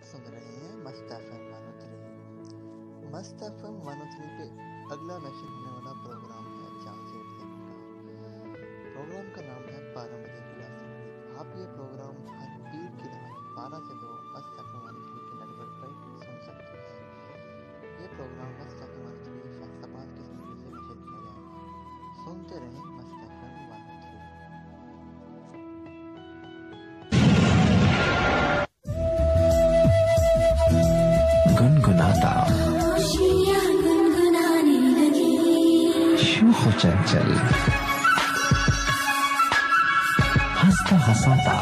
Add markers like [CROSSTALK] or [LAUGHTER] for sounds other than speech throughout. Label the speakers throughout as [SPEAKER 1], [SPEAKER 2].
[SPEAKER 1] आप सुन रहे हैं मस्त एफ़ एम वन थ्री मस्त एफ़ एम वन थ्री पे अगला नशर होने वाला प्रोग्राम है जहाँ से का। प्रोग्राम का नाम है बारह बजे की लाइब्रेरी आप ये प्रोग्राम हर पीर की रात बारह से दो मस्त एफ़ एम वन थ्री के नेटवर्क पर सुन सकते हैं। ये प्रोग्राम मस्त F M one three Faisalabad की स्टूडियो से नशर किया जाएगा? सुनते रहें
[SPEAKER 2] चंचल। हंसता हंसाता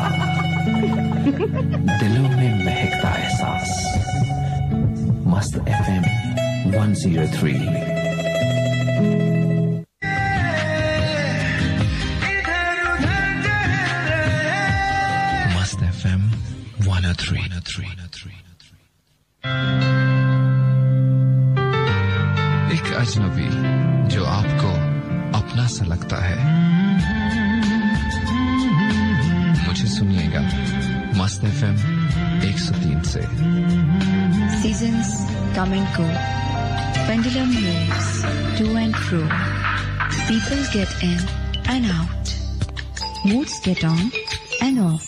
[SPEAKER 2] दिलों में महकता एहसास। मस्त M M one zero 103
[SPEAKER 3] go. Pendulum moves to and fro. People get in and out. Moods get on and off.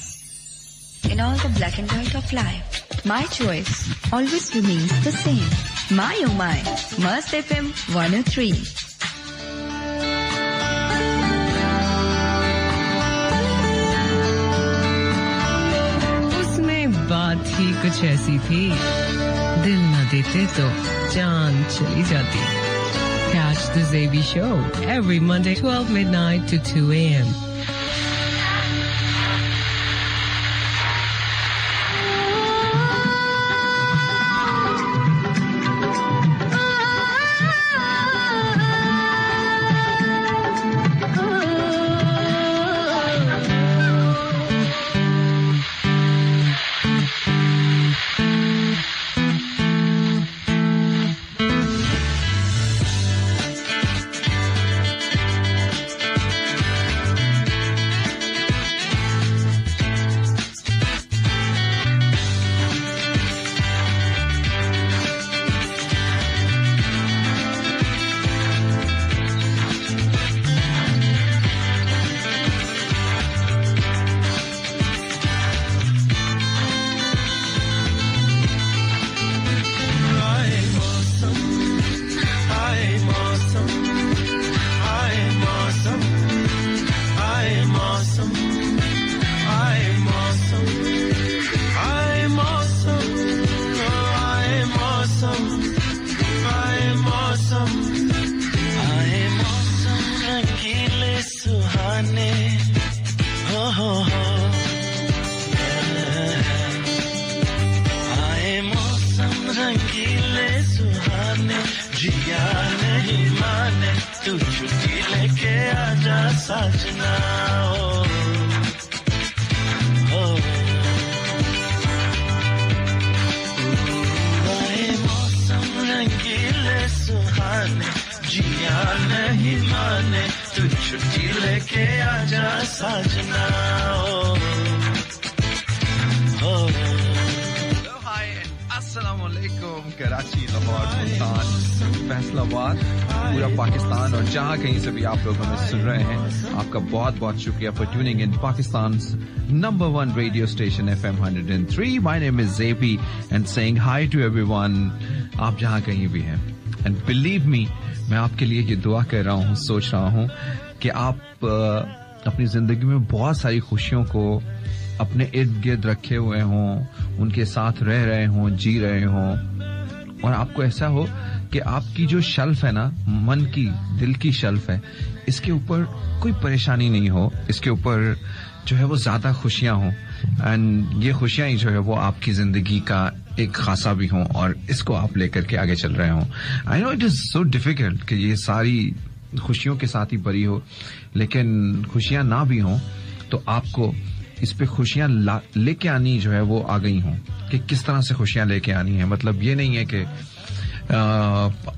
[SPEAKER 3] In all the black and white of life, my choice always remains the same. My oh my, Must FM 103.
[SPEAKER 4] उसमें बात ही कुछ ऐसी थी दिल न देते तो जान चली जाती Catch the Zabi Show every Monday 12 midnight to 2 a.m.
[SPEAKER 5] नहीं माने तू छुट्टी लेके आजा, साजना ओ ओ
[SPEAKER 6] हेलो हाय एंड अस्सलाम वालेकुम कराची लाहौर मुल्तान फैसलाबाद पूरा पाकिस्तान और जहाँ कहीं से भी आप लोग हमें सुन रहे हैं, आपका बहुत बहुत शुक्रिया for tuning in Pakistan number one radio station F M hundred and three my name is JP and saying hi to everyone आप जहाँ कहीं भी हैं। एंड बिलीव मी मैं आपके लिए ये दुआ कर रहा हूँ, सोच रहा हूँ कि आप अपनी ज़िंदगी में बहुत सारी खुशियों को अपने इर्द गिर्द रखे हुए हों, उनके साथ रह रहे हों, जी रहे हों। और आपको ऐसा हो कि आपकी जो शेल्फ है ना, मन की, दिल की शेल्फ है, इसके ऊपर कोई परेशानी नहीं हो, इसके ऊपर जो है वो ज़्यादा खुशियाँ हों। एंड ये खुशियाँ ही जो है वो आपकी ज़िंदगी का एक खासा भी हों और इसको आप लेकर के आगे चल रहे हो। I know it is so difficult कि ये सारी खुशियों के साथ ही भरी हो, लेकिन खुशियाँ ना भी हों तो आपको इस पे खुशियाँ लेके आनी जो है वो आ गई हों कि किस तरह से खुशियाँ लेके आनी है। मतलब ये नहीं है कि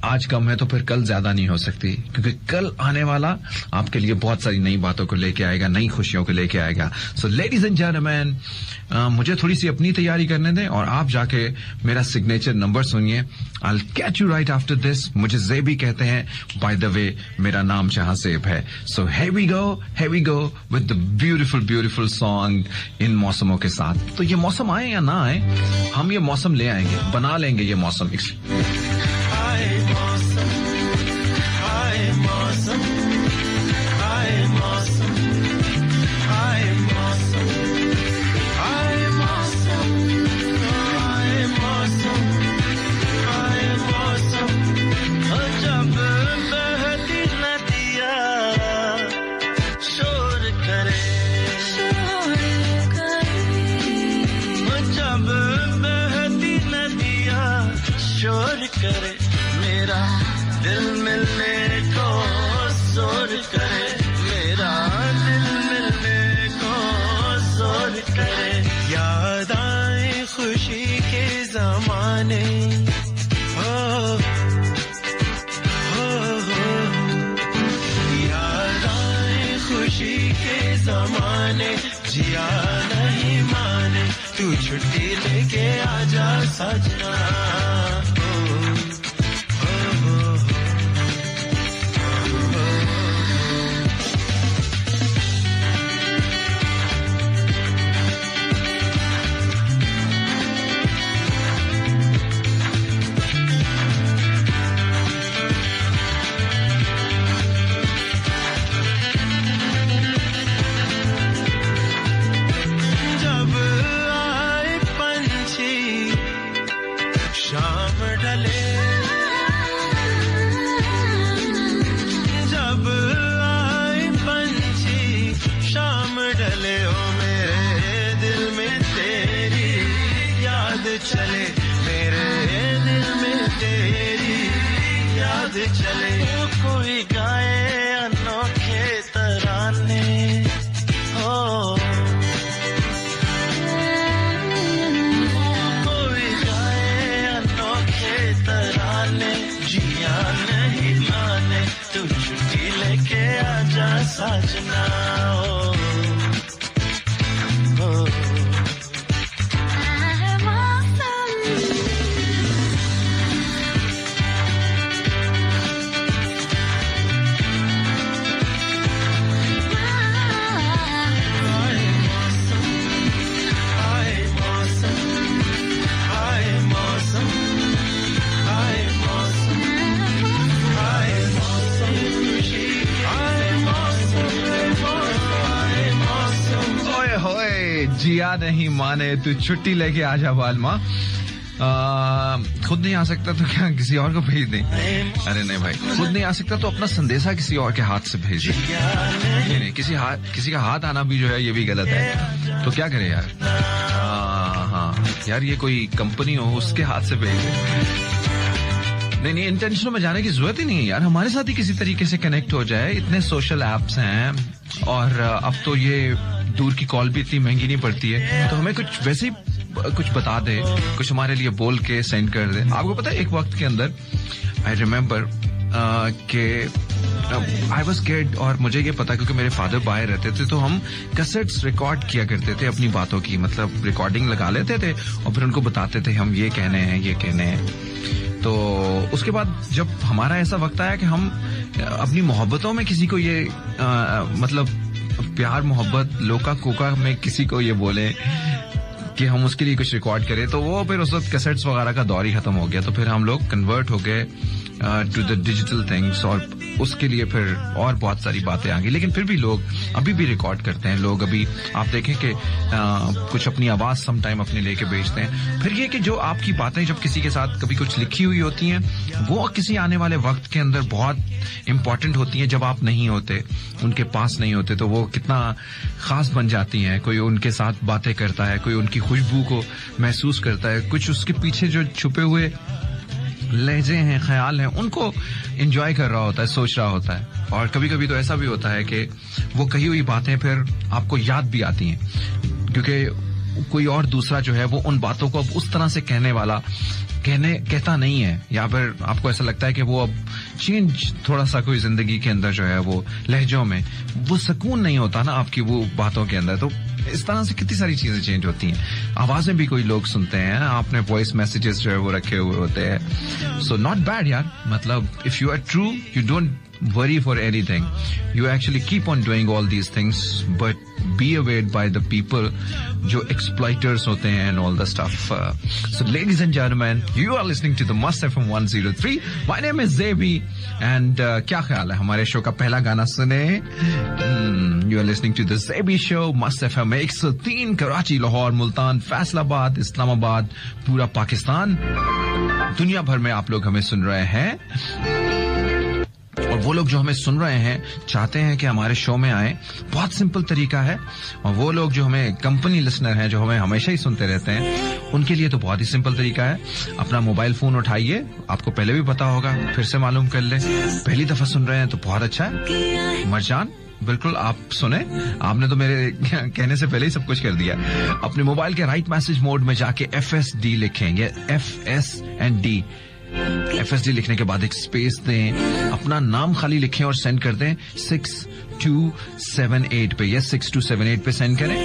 [SPEAKER 6] आज कम है तो फिर कल ज़्यादा नहीं हो सकती, क्योंकि कल आने वाला आपके लिए बहुत सारी नई बातों को लेके आएगा, नई खुशियों को लेके आएगा। सो लेडीज़ एंड जेंटलमैन मुझे थोड़ी सी अपनी तैयारी करने दें और आप जाके मेरा सिग्नेचर नंबर सुनिए। I catch you right after this मुझे जेबी कहते हैं बाय द वे मेरा नाम जहाँ सेब है। सो here we go here we go with the beautiful beautiful song इन मौसमों के साथ। तो ये मौसम आए या ना आए, हम ये मौसम ले आएँगे, बना लेंगे ये मौसम।
[SPEAKER 2] हाय दिल मिलने को शोर करे, मेरा दिल मिलने को शोर करे। याद आए खुशी के जमाने। हो याद आए खुशी के जमाने, जिया नहीं माने। तू छुट्टी लेके आजा सजना। चले। ओ कोई गाए नहीं माने, तू छुट्टी लेके
[SPEAKER 6] आ जा बालमा। खुद नहीं आ सकता तो क्या किसी और को भेज दे? अरे नहीं भाई, खुद नहीं आ सकता तो अपना संदेशा किसी और के हाथ से भेज दे। नहीं नहीं, किसी हाथ, किसी का हाथ आना भी जो है, ये भी गलत है। तो क्या करे यार? हाँ यार ये कोई कंपनी हो, उसके हाथ से भेज दे। नहीं नहीं इंटेंशनों में जाने की ज़रूरत ही नहीं है यार। हमारे साथ ही किसी तरीके से कनेक्ट हो जाए। इतने सोशल एप्स हैं, और, अब तो ये दूर की कॉल भी इतनी महँगी नहीं पड़ती है। तो हमें कुछ वैसे ही कुछ बता दे कुछ हमारे लिए बोल के सेंड कर दे। आपको पता है एक वक्त के अंदर आई रिमेम्बर के आई वॉज़ गेड और मुझे ये पता क्योंकि मेरे फादर बाहर रहते थे तो हम कैसेट्स रिकॉर्ड किया करते थे अपनी बातों की। मतलब रिकॉर्डिंग लगा लेते थे और फिर उनको बताते थे हम ये कहने हैं ये कहने हैं। तो उसके बाद जब हमारा ऐसा वक्त आया कि हम अपनी मोहब्बतों में किसी को ये आ, मतलब प्यार, मोहब्बत, लोका कोका में किसी को ये बोले कि हम उसके लिए कुछ रिकॉर्ड करें तो वो फिर उस वक्त कैसेट्स वगैरह का दौर ही खत्म हो गया। तो फिर हम लोग कन्वर्ट हो गए। टू द डिजिटल थिंग्स और उसके लिए फिर और बहुत सारी बातें आ गई। लेकिन फिर भी लोग अभी भी रिकॉर्ड करते हैं। लोग अभी आप देखें कि कुछ अपनी आवाज़ समटाइम अपने लेके भेजते हैं। फिर ये कि जो आपकी बातें जब किसी के साथ कभी कुछ लिखी हुई होती हैं, वो किसी आने वाले वक्त के अंदर बहुत इंपॉर्टेंट होती हैं। जब आप नहीं होते, उनके पास नहीं होते तो वो कितना खास बन जाती हैं। कोई उनके साथ बातें करता है, कोई उनकी खुशबू को महसूस करता है। कुछ उसके पीछे जो छुपे हुए लहजे हैं, ख्याल हैं, उनको एंजॉय कर रहा होता है, सोच रहा होता है। और कभी कभी तो ऐसा भी होता है कि वो कही हुई बातें फिर आपको याद भी आती हैं। क्योंकि कोई और दूसरा जो है, वो उन बातों को अब उस तरह से कहने वाला, कहने, कहता नहीं है। या फिर आपको ऐसा लगता है कि वो अब चेंज थोड़ा सा कोई ज़िंदगी के अंदर जो है, वो लहजों में, वो सुकून नहीं होता ना आपकी वो बातों के अंदर। तो इस तरह से कितनी सारी चीज़ें चेंज होती हैं। आवाज़ें भी कोई लोग सुनते हैं, आपने वॉइस मैसेजेस जो है वो रखे हुए होते हैं। सो नॉट बैड यार। मतलब if you are true you don't worry for anything you actually keep on doing all these things but be aware by the people जो exploiters होते हैं all the stuff. Uh, so ladies and gentlemen, you are listening to the Must FM 103. My name is Zebi and uh, क्या ख्याल है हमारे show का पहला गाना सुने Hmm, You are listening to the Zebi Show, Must FM 103, Karachi Lahore Multan Faisalabad Islamabad पूरा पाकिस्तान दुनिया भर में आप लोग हमें सुन रहे हैं वो लोग जो हमें सुन रहे हैं, चाहते हैं कि हमारे शो में आए, बहुत सिंपल तरीका है। और वो लोग जो हमें कंपनी लिसनर हैं, जो हमें हमेशा ही सुनते रहते हैं, उनके लिए तो बहुत ही सिंपल तरीका है। अपना मोबाइल फ़ोन उठाइए, आपको पहले भी पता होगा, फिर से मालूम कर ले। पहली दफ़ा सुन रहे हैं तो बहुत अच्छा है। मरजान, बिल्कुल आप सुने। आपने तो मेरे कहने से पहले ही सब कुछ कर दिया। अपने मोबाइल के राइट मैसेज मोड में जाके एफ़ एस डी लिखेंगे। F S and D F S D लिखने के बाद एक स्पेस दें। अपना नाम खाली लिखें और सेंड कर दें। सिक्स टू सेवन एट पे। Yes six two seven eight पे सेंड करें।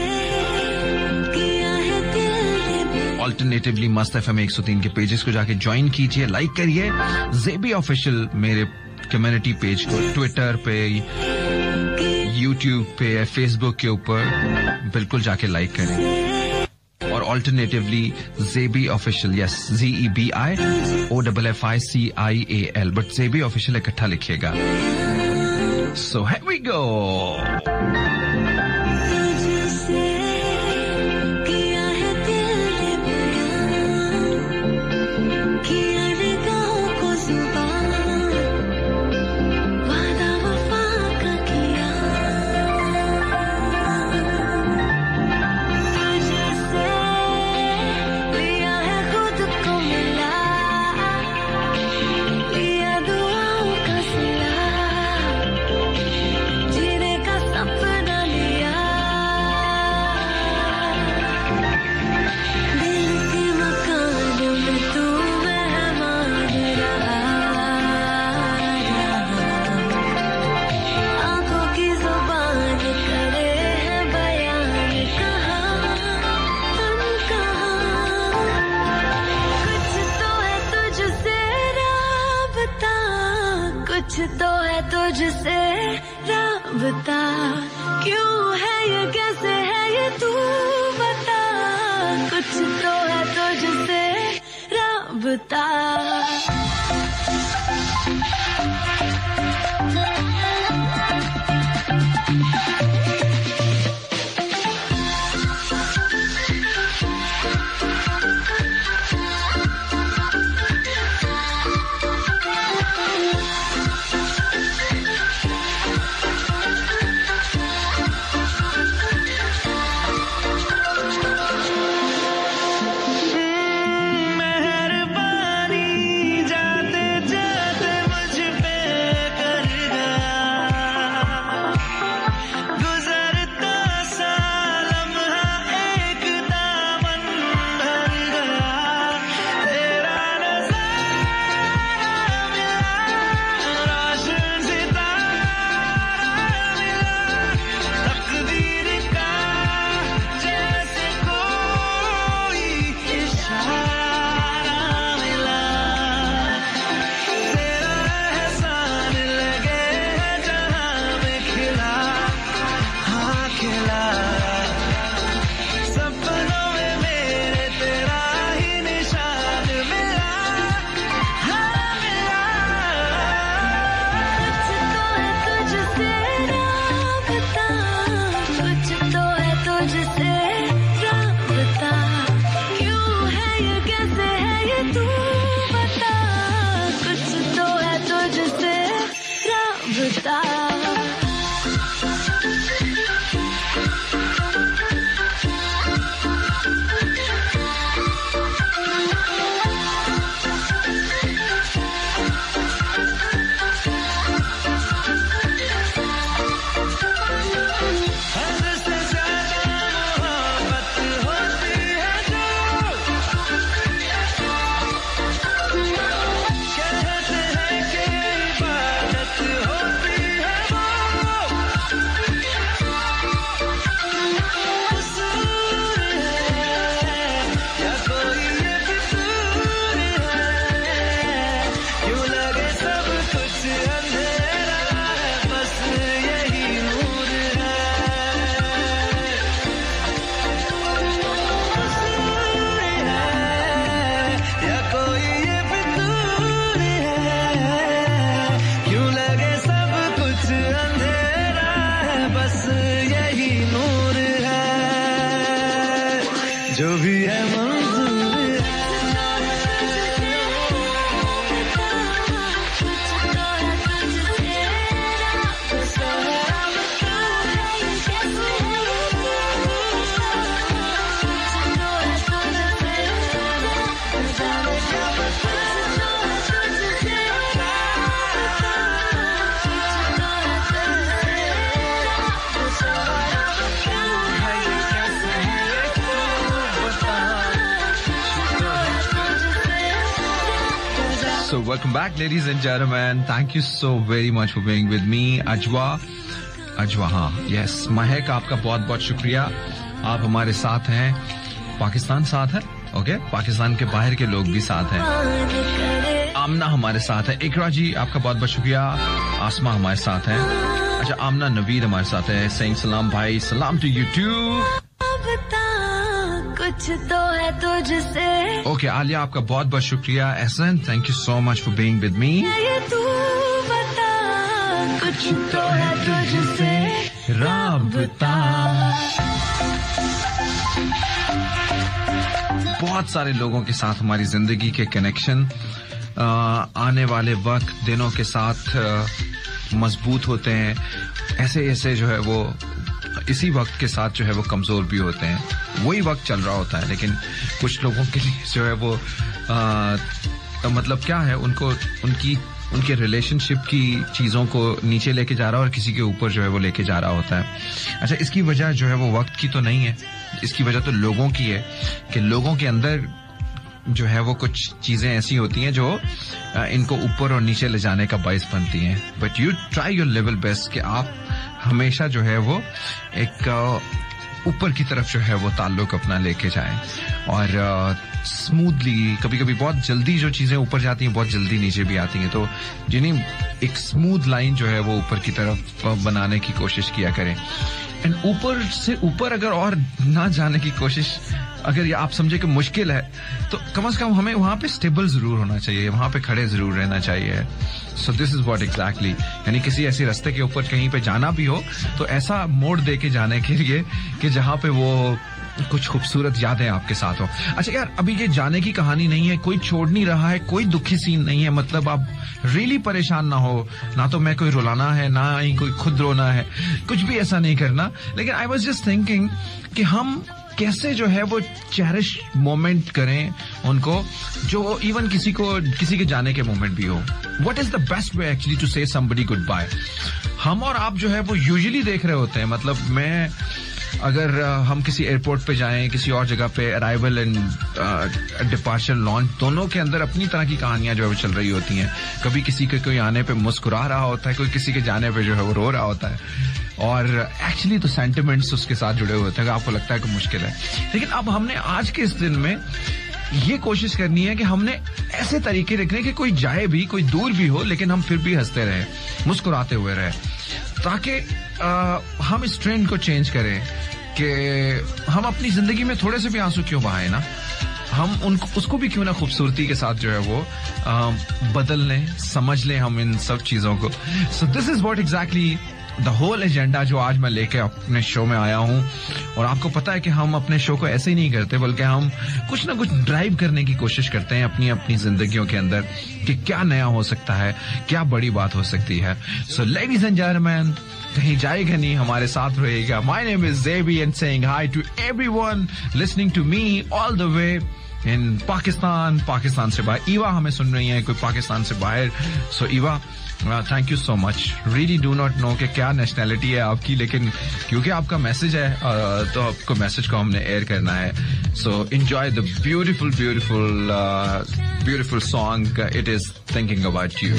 [SPEAKER 6] ऑल्टरनेटिवली मस्त एफ़ एम एक सौ तीन के पेजेस को जाके ज्वाइन कीजिए लाइक करिए। जेबी ऑफिशियल मेरे कम्युनिटी पेज को ट्विटर पे यूट्यूब पे फेसबुक के ऊपर बिल्कुल जाके लाइक करें। और alternatively JB official yes G E B I O double F I C I A L but JB official इकट्ठा लिखिएगा सो है वी गो
[SPEAKER 7] राबता
[SPEAKER 6] ladies and gentlemen. Thank you so very much for being with me, Ajwa. अजवा हाँ yes महक आपका बहुत बहुत शुक्रिया। आप हमारे साथ हैं। पाकिस्तान साथ है? ओके पाकिस्तान के बाहर के लोग भी साथ हैं। आमना हमारे साथ है। इकरा जी आपका बहुत बहुत शुक्रिया। आसमा हमारे साथ है। अच्छा आमना नवीद हमारे साथ है। सही सलाम भाई सलाम टू यूट्यूब
[SPEAKER 7] कुछ तो है तुझसे।
[SPEAKER 6] ओके आलिया आपका बहुत बहुत शुक्रिया Ehsan thank you so much for being with
[SPEAKER 7] me तू बता? कुछ तो है तुझसे।
[SPEAKER 6] राबता बहुत सारे लोगों के साथ हमारी ज़िंदगी के कनेक्शन आने वाले वक्त दिनों के साथ मज़बूत होते हैं। ऐसे ऐसे जो है वो इसी वक्त के साथ जो है वो कमज़ोर भी होते हैं। वही वक्त चल रहा होता है लेकिन कुछ लोगों के लिए जो है वो अ, मतलब क्या है उनको उनकी उनके रिलेशनशिप की चीज़ों को नीचे लेके जा रहा है और किसी के ऊपर जो है वो लेके जा रहा होता है। अच्छा इसकी वजह जो है वो वक्त की तो नहीं है इसकी वजह तो लोगों की है कि लोगों के अंदर जो है वो कुछ चीज़ें ऐसी होती हैं जो इनको ऊपर और नीचे ले जाने का बायस बनती हैं। But you try your level best कि आप हमेशा जो है वो एक ऊपर की तरफ़ जो है वो ताल्लुक अपना लेके जाए। और स्मूथली कभी कभी बहुत जल्दी जो चीज़ें ऊपर जाती हैं, बहुत जल्दी नीचे भी आती हैं। तो जिन्हें एक स्मूथ लाइन जो है वो ऊपर की तरफ़ बनाने की कोशिश किया करें। एंड ऊपर से ऊपर अगर और ना जाने की कोशिश, अगर ये आप समझे कि मुश्किल है तो कम से कम हमें वहाँ पे स्टेबल ज़रूर होना चाहिए, वहाँ पे खड़े ज़रूर रहना चाहिए। So this is what exactly यानी किसी ऐसे रास्ते के ऊपर कहीं पे जाना भी हो तो ऐसा मोड़ दे के जाने के लिए कि जहाँ पे वो कुछ खूबसूरत यादें आपके साथ हो। अच्छा यार, अभी ये जाने की कहानी नहीं है, कोई छोड़ नहीं रहा है, कोई दुखी सीन नहीं है मतलब आप रियली परेशान ना हो। ना तो मैं कोई रुलाना है, ना ही कोई खुद रोना है, कुछ भी ऐसा नहीं करना। लेकिन आई वॉज़ जस्ट थिंकिंग कि हम कैसे जो है वो चेरिश मोमेंट करें उनको, जो इवन किसी को, किसी के जाने के मोमेंट भी हो। What is the best way actually to say somebody goodbye हम और आप जो है वो यूजुअली देख रहे होते हैं मतलब मैं अगर हम किसी एयरपोर्ट पे जाएँ, किसी और जगह पे अराइवल एंड डिपार्चर लॉन्च दोनों के अंदर अपनी तरह की कहानियाँ जो है वो चल रही होती हैं। कभी किसी के कोई आने पे मुस्कुरा रहा होता है, कोई किसी के जाने पे जो है वो रो रहा होता है। और एक्चुअली तो सेंटिमेंट्स उसके साथ जुड़े हुए होते हैं आपको लगता है कि मुश्किल है। लेकिन अब हमने आज के इस दिन में ये कोशिश करनी है कि हमने ऐसे तरीके रखने कि कोई जाए भी, कोई दूर भी हो, लेकिन हम फिर भी हँसते रहे, मुस्कुराते हुए रहे। ताकि हम इस ट्रेंड को चेंज करें कि हम अपनी ज़िंदगी में थोड़े से भी आँसू क्यों बहाए ना? हम उन उसको भी क्यों ना खूबसूरती के साथ जो है वो आ, बदल लें समझ लें हम इन सब चीज़ों को। So this is what exactly the whole agenda जो आज मैं लेके अपने शो में आया हूँ। और आपको पता है कि हम अपने शो को ऐसे ही नहीं करते बल्कि हम कुछ ना कुछ ड्राइव करने की कोशिश करते हैं अपनी अपनी जिंदगियों के अंदर कि क्या नया हो सकता है क्या बड़ी बात हो सकती है। सो लेडीज़ एंड जेंटलमैन कहीं जाएगा नहीं हमारे साथ रहेगा। My name is JB and saying hi to everyone listening to me all the way in Pakistan Pakistan से बाहर ईवा हमें सुन रही है कोई पाकिस्तान से बाहर। So so, Eva thank you so much really do not know कि क्या नेशनैलिटी है आपकी लेकिन क्योंकि आपका मैसेज है uh, तो आपको मैसेज को हमने एयर करना है। So enjoy the beautiful beautiful beautiful
[SPEAKER 7] song it is thinking about
[SPEAKER 6] you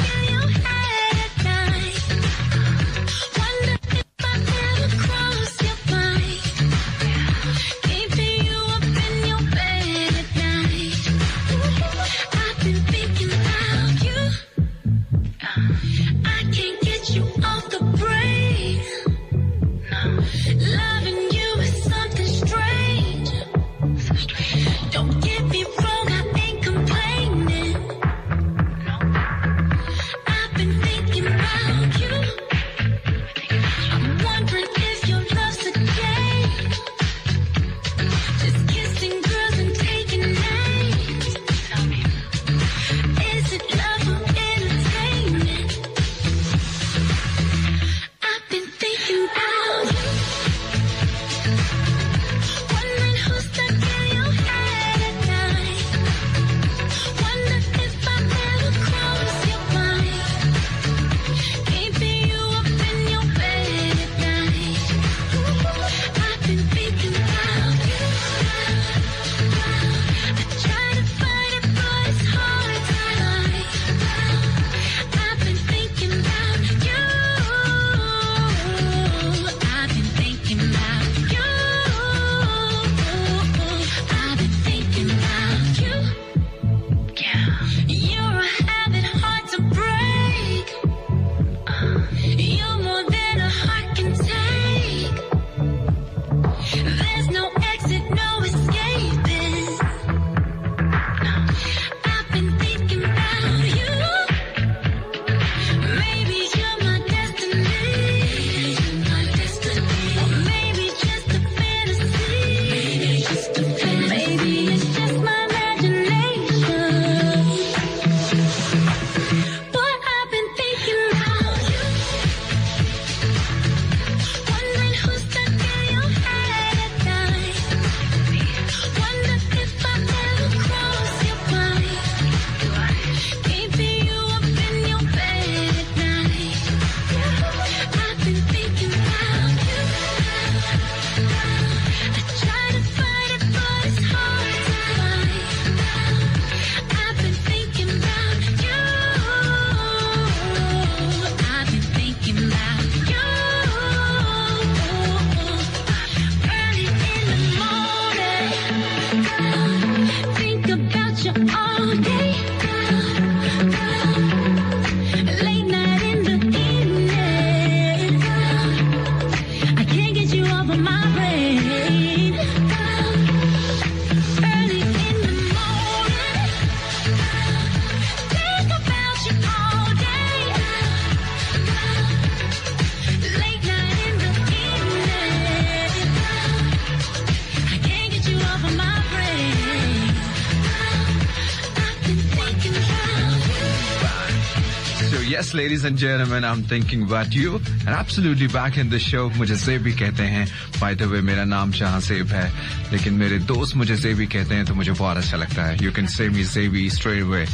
[SPEAKER 6] ladies and gentlemen, I'm thinking about you and absolutely back in the show. मुझे जेबी कहते हैं. By the way, मेरा नाम जहाँ सेब है, लेकिन मेरे दोस्त मुझे जेबी कहते हैं तो मुझे बहुत अच्छा लगता है. You can say me JB straight away.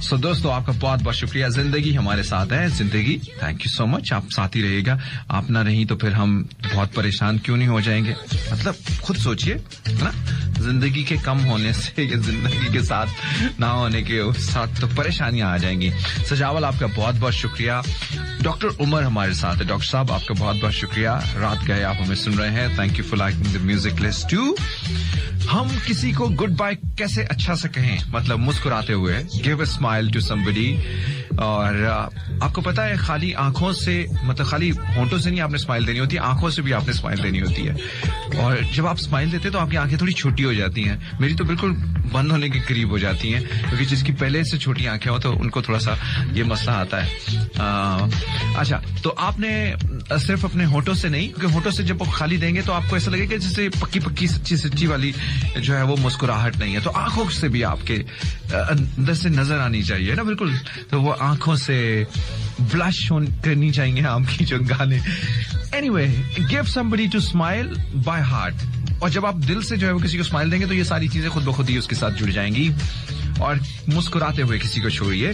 [SPEAKER 6] So दोस्तों आपका बहुत बहुत शुक्रिया. ज़िंदगी हमारे साथ है. ज़िंदगी, थैंक यू सो मच आप साथ ही रहेगा आप ना रही तो फिर हम बहुत परेशान क्यों नहीं हो जाएँगे? मतलब खुद सोचिए? ज़िंदगी के कम होने से या ज़िंदगी के साथ ना होने के साथ तो परेशानियाँ आ जाएँगी। सजावल आपका बहुत बहुत शुक्रिया। डॉक्टर उमर हमारे साथ है। डॉक्टर साहब, आपका बहुत बहुत शुक्रिया। रात गए, आप हमें सुन रहे हैं। Thank you for liking the music list to हम किसी को गुड बाय कैसे अच्छा से कहें? मतलब मुस्कुराते हुए give a smile to somebody और आपको पता है खाली आँखों से मतलब खाली होंठों से नहीं आपने स्माइल देनी होती है आँखों से भी आपने स्माइल देनी होती है। और जब आप स्माइल देते हैं तो आपकी आँखें थोड़ी छोटी हो जाती हैं। मेरी तो बिल्कुल बंद होने के करीब हो जाती हैं क्योंकि जिसकी पहले से छोटी आँखें हो तो उनको थोड़ा सा ये मसला आता है। आ, अच्छा तो आपने सिर्फ़ अपने होठों से नहीं क्योंकि होठों से जब आप खाली देंगे तो आपको ऐसा लगेगा जैसे पक्की पक्की सच्ची सच्ची वाली जो है वो मुस्कुराहट नहीं है। तो आँखों से भी आपके अंदर से नज़र आनी चाहिए ना बिल्कुल। तो वो आँखों से ब्लश करनी चाहिए आपकी जो गाने। Anyway give somebody to smile by heart और जब आप दिल से जो है वो किसी को स्माइल देंगे तो ये सारी चीज़ें खुद ब खुद ही उसके साथ जुड़ जाएँगी। और मुस्कुराते हुए किसी को छोड़िए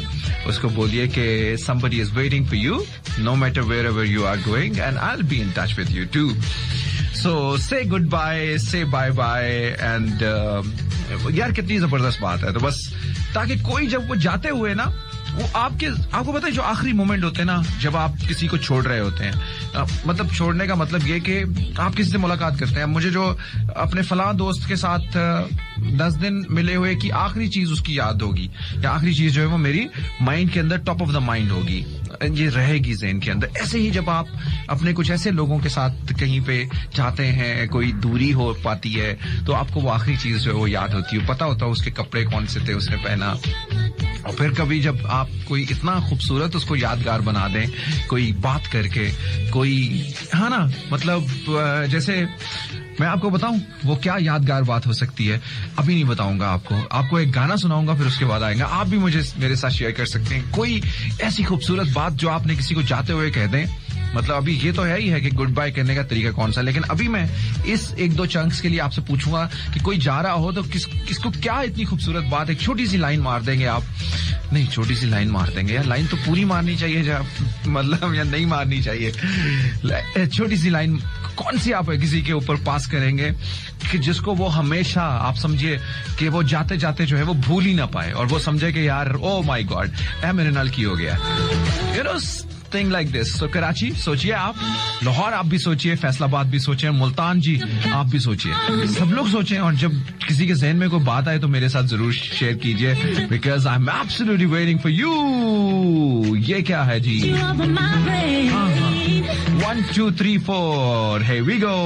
[SPEAKER 6] उसको बोलिए कि somebody is waiting for you no matter wherever you are going and I'll be in touch with you too. So say goodbye say bye bye and uh, यार कितनी ज़बरदस्त बात है। तो बस ताकि कोई जब वो जाते हुए ना वो आपके, आपको पता है जो आखिरी मोमेंट होते हैं ना, जब आप किसी को छोड़ रहे होते हैं। मतलब छोड़ने का मतलब ये कि आप किसी से मुलाकात करते हैं। मुझे जो अपने फला दोस्त के साथ दस दिन मिले हुए की आखिरी चीज़ उसकी याद होगी। या आखिरी चीज़ जो है वो मेरी माइंड के अंदर टॉप ऑफ़ द माइंड होगी। ये रहेगी जेन के अंदर। ऐसे ही जब आप अपने कुछ ऐसे लोगों के साथ कहीं पे जाते हैं, कोई दूरी हो पाती है तो आपको वो आखिरी चीज़ जो है वो याद होती है। पता होता है उसके कपड़े कौन से थे, उसने पहना। और फिर कभी जब आप कोई इतना खूबसूरत उसको यादगार बना दें, कोई बात करके, कोई हाँ ना मतलब जैसे मैं आपको बताऊँ, वो क्या यादगार बात हो सकती है? अभी नहीं बताऊँगा आपको। आपको एक गाना सुनाऊँगा, फिर उसके बाद आएगा। आप भी मुझे, मेरे साथ शेयर कर सकते हैं। कोई ऐसी खूबसूरत बात जो आपने किसी को जाते हुए कह दें? मतलब अभी ये तो है ही है कि गुड बाय करने का तरीका कौन सा लेकिन अभी मैं इस एक दो चंक्स के लिए आपसे पूछूँगा कि कोई जा रहा हो तो किस, किसको क्या इतनी खूबसूरत बात, एक छोटी सी लाइन मार देंगे आप? नहीं, छोटी सी लाइन मार देंगे यार। लाइन तो पूरी मारनी चाहिए मतलब या नहीं मारनी चाहिए। छोटी सी लाइन कौन सी आप किसी के ऊपर पास करेंगे कि जिसको वो हमेशा, आप समझिए कि वो जाते जाते जो है वो भूल ही ना पाए और वो समझे कि यार ओ माई गॉड ए मेरे नाल की हो गया। you know thing like this तो कराची सोचिए आप। लाहौर आप भी सोचिए, फैसलाबाद भी सोचिए मुल्तान जी, आप भी सोचिए। सब लोग सोचे और जब किसी के जहन में कोई बात आए तो मेरे साथ ज़रूर शेयर कीजिए because I am absolutely waiting for you ये क्या है जी?
[SPEAKER 8] One two three four here we go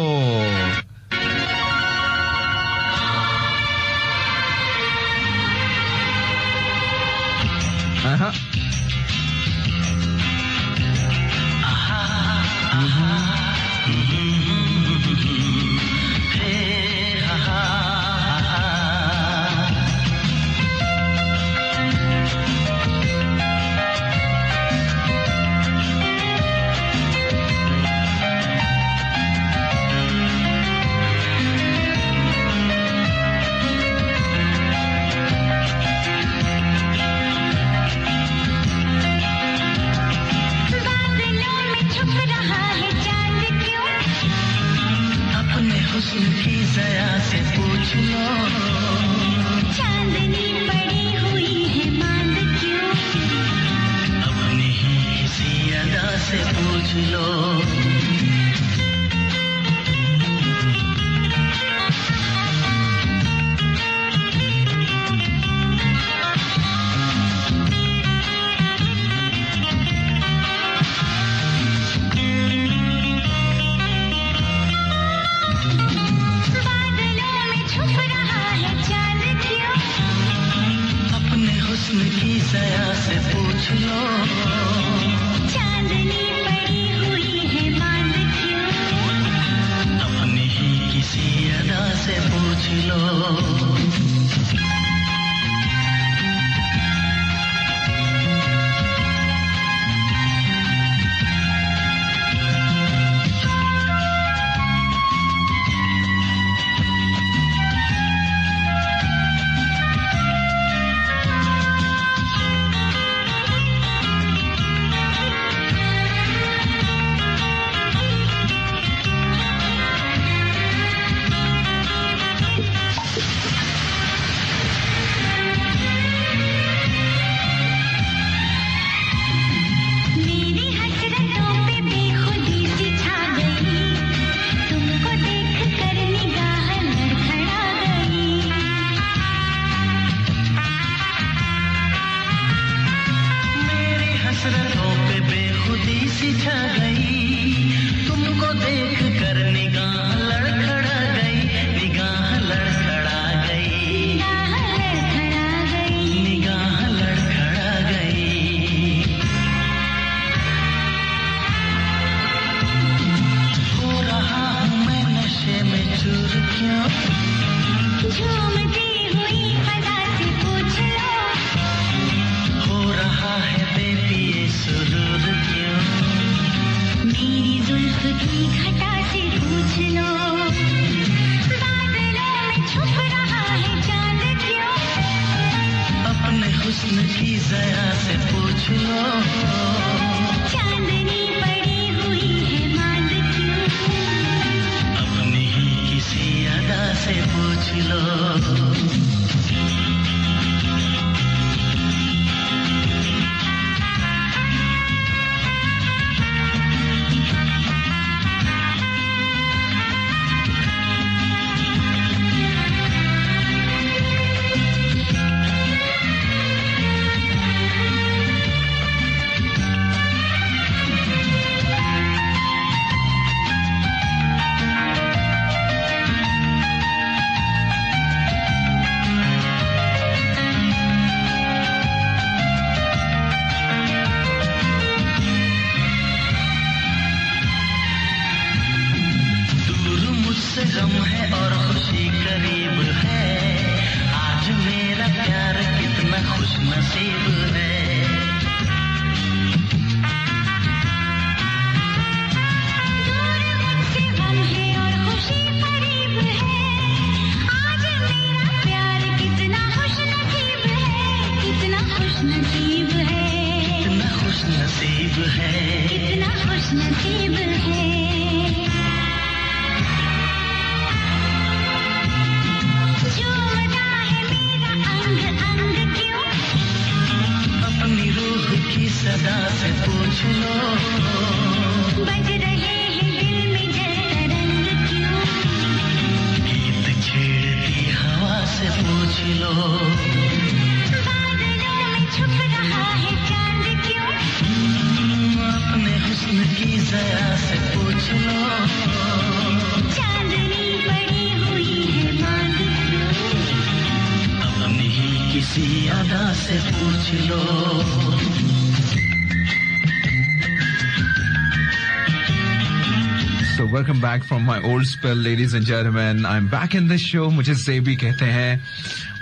[SPEAKER 6] So welcome back from my old spell, ladies and gentlemen. I'm back in this show. मुझे जेबी कहते हैं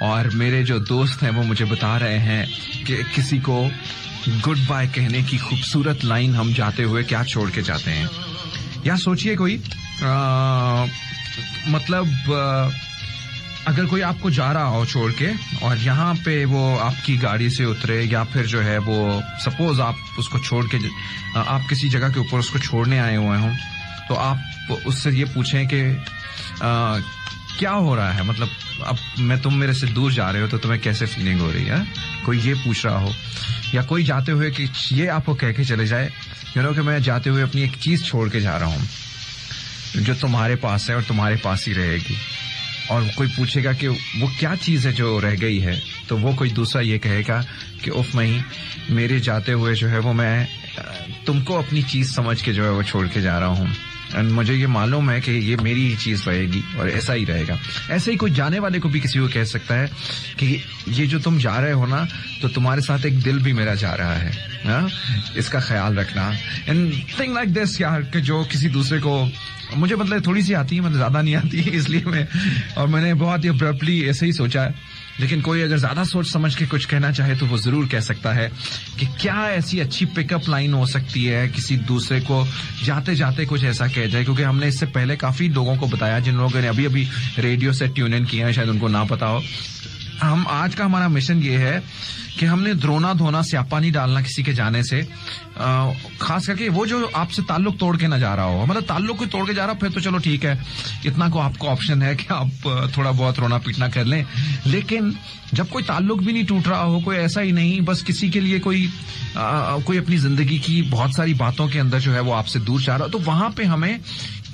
[SPEAKER 6] और मेरे जो दोस्त हैं वो मुझे बता रहे हैं कि किसी को गुड बाय कहने की खूबसूरत लाइन हम जाते हुए क्या छोड़ के जाते हैं या सोचिए कोई आ, मतलब आ, अगर कोई आपको जा रहा हो छोड़ के और यहाँ पे वो आपकी गाड़ी से उतरे या फिर जो है वो सपोज़ आप उसको छोड़ के आप किसी जगह के ऊपर उसको छोड़ने आए हुए हों तो आप उससे ये पूछें कि क्या हो रहा है? मतलब अब मैं, तुम मेरे से दूर जा रहे हो तो तुम्हें कैसे फीलिंग हो रही है? कोई ये पूछ रहा हो? या कोई जाते हुए कि ये आपको कह के चले जाए यू नो कि मैं जाते हुए अपनी एक चीज़ छोड़ के जा रहा हूँ, जो तुम्हारे पास है और तुम्हारे पास ही रहेगी। और कोई पूछेगा कि वो क्या चीज़ है जो रह गई है? तो वो कोई दूसरा ये कहेगा कि, उफ मई मेरे जाते हुए जो है वो मैं, तुमको अपनी चीज़ समझ के जो है वो छोड़ के जा रहा हूँ। एंड मुझे ये मालूम है कि ये मेरी ही चीज़ रहेगी और ऐसा ही रहेगा। ऐसे ही कोई जाने वाले को भी किसी को कह सकता है कि ये जो तुम जा रहे हो ना तो तुम्हारे साथ एक दिल भी मेरा जा रहा है, हा? इसका ख्याल रखना। एंड थिंग लाइक दिस यार, कि जो किसी दूसरे को, मुझे मतलब थोड़ी सी आती है मतलब ज़्यादा नहीं आती है, इसलिए मैं, और मैंने बहुत ही अब्रप्टली ऐसे ही सोचा है। लेकिन कोई अगर ज़्यादा सोच समझ के कुछ कहना चाहे तो वो ज़रूर कह सकता है कि क्या ऐसी अच्छी पिकअप लाइन हो सकती है, किसी दूसरे को जाते जाते कुछ ऐसा कह जाए? क्योंकि हमने इससे पहले काफ़ी लोगों को बताया, जिन लोगों ने अभी अभी रेडियो से ट्यून इन किया है, शायद उनको ना पता हो। हम आज का हमारा मिशन ये है कि हमने द्रोना धोना स्यापा नहीं डालना किसी के जाने से। आ, खास करके वो जो आपसे ताल्लुक तोड़ के ना जा रहा हो। मतलब ताल्लुक को तोड़ के जा रहा हो फिर तो चलो ठीक है। इतना को आपको ऑप्शन है कि आप थोड़ा बहुत रोना पीटना कर लें। लेकिन जब कोई ताल्लुक भी नहीं टूट रहा हो कोई ऐसा ही नहीं बस किसी के लिए कोई आ, कोई अपनी ज़िंदगी की बहुत सारी बातों के अंदर जो है वो आपसे दूर जा रहा हो तो वहाँ पे हमें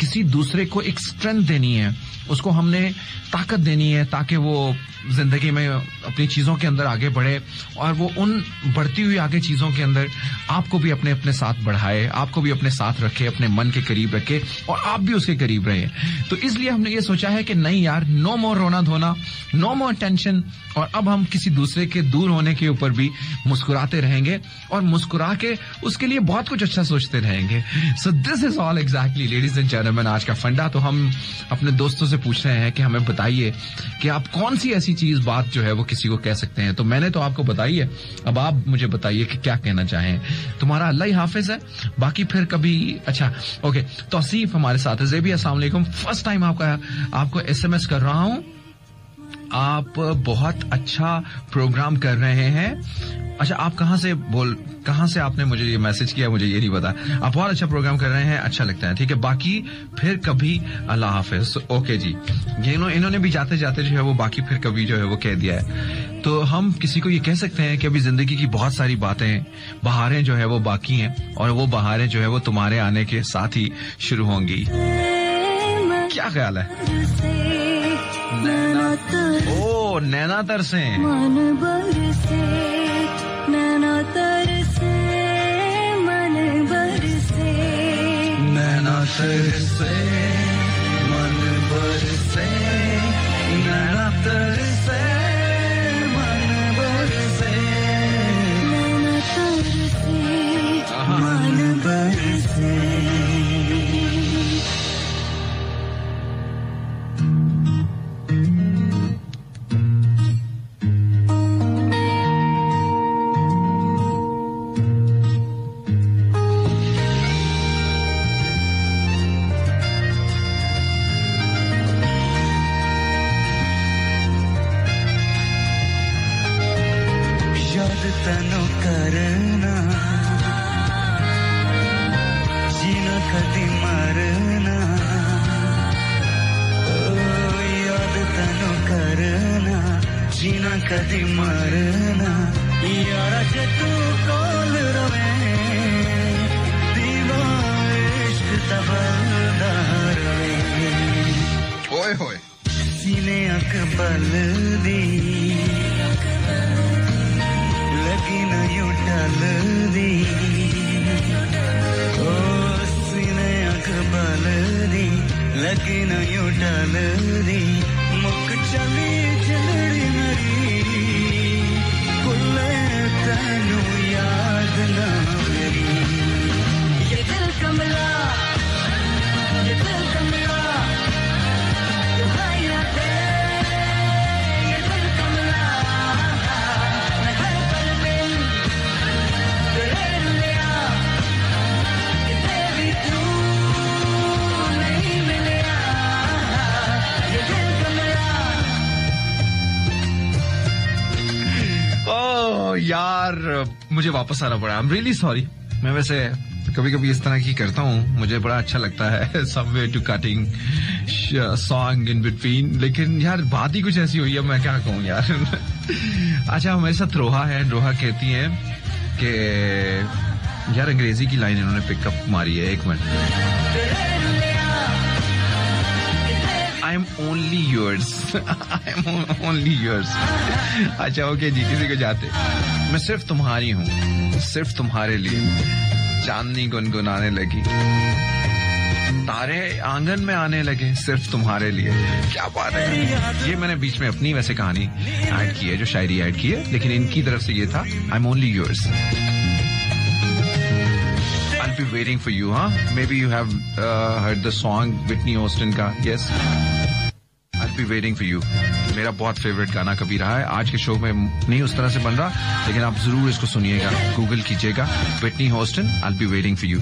[SPEAKER 6] किसी दूसरे को एक स्ट्रेंथ देनी है, उसको हमने ताकत देनी है ताकि वो ज़िंदगी में अपनी चीज़ों के अंदर आगे बढ़े और वो उन बढ़ती हुई आगे चीज़ों के अंदर आपको भी अपने अपने साथ बढ़ाए, आपको भी अपने साथ रखे, अपने मन के करीब रखे और आप भी उसके करीब रहे। तो इसलिए हमने ये सोचा है कि नहीं यार नो मोर रोना धोना नो मोर टेंशन और अब हम किसी दूसरे के दूर होने के ऊपर भी मुस्कुराते रहेंगे और मुस्कुरा के उसके लिए बहुत कुछ अच्छा सोचते रहेंगे। So this is all exactly ladies and gentleman आज का फंडा। तो हम अपने दोस्तों से पूछ रहे हैं कि हमें बताइए कि आप कौन सी ऐसी चीज़, बात जो है वो किसी को कह सकते हैं? तो मैंने तो आपको बताई है। अब आप मुझे बताइए कि क्या कहना चाहें। तुम्हारा अल्लाह ही हाफिज है। बाकी फिर कभी अच्छा ओके, तोसीफ हमारे साथ है। जेबी, अस्सलाम फ़र्स्ट टाइम आपका, आपको एसएमएस कर रहा हूँ। आप बहुत अच्छा प्रोग्राम कर रहे हैं। अच्छा आप कहाँ से बोल कहाँ से आपने मुझे ये मैसेज किया? मुझे ये नहीं पता। आप बहुत अच्छा प्रोग्राम कर रहे हैं अच्छा लगता है ठीक है? बाकी फिर कभी अल्लाह हाफिज। ओके जी। ये इन्हों, इन्होंने भी जाते जाते जो है वो बाकी फिर कभी जो है वो कह दिया है। तो हम किसी को ये कह सकते हैं कि अभी ज़िंदगी की बहुत सारी बातें बहारें जो है वो बाकी हैं और वो बहारें जो है वो तुम्हारे आने के साथ ही शुरू होंगी। क्या ख्याल है? नैना तरसे
[SPEAKER 7] मन बरसे नैना तरसे मन बरसे
[SPEAKER 6] नैना तरसे वापस आना पड़ा। आई एम रियली सॉरी मैं वैसे कभी कभी इस तरह की करता हूँ। मुझे बड़ा अच्छा लगता है someway to cutting song in between लेकिन यार, बात ही कुछ ऐसी हुई है, मैं क्या कहूँ यार? [LAUGHS] अच्छा हमारे साथ रोहा है। रोहा कहती है कि यार, अंग्रेज़ी की लाइन इन्होंने पिकअप मारी है, एक minute I am only yours I am only yours अच्छा ओके जी, किसी को जाते। मैं सिर्फ़ तुम्हारी हूँ सिर्फ़ तुम्हारे लिए। चांदनी गुनगुनाने लगी। तारे आँगन में आने लगे सिर्फ़ तुम्हारे लिए। क्या बात है? ये मैंने बीच में अपनी वैसे कहानी ऐड की है जो शायरी ऐड की है लेकिन इनकी तरफ़ से ये था I am only yours I'll be waiting for you, huh? Maybe you have uh, heard the song Whitney Houston का, yes? Be waiting for you. मेरा बहुत फेवरेट गाना कभी रहा है। आज के शो में नहीं उस तरह से बन रहा, लेकिन आप ज़रूर इसको सुनिएगा। गूगल कीजिएगा।
[SPEAKER 7] Whitney Houston
[SPEAKER 6] I be waiting for you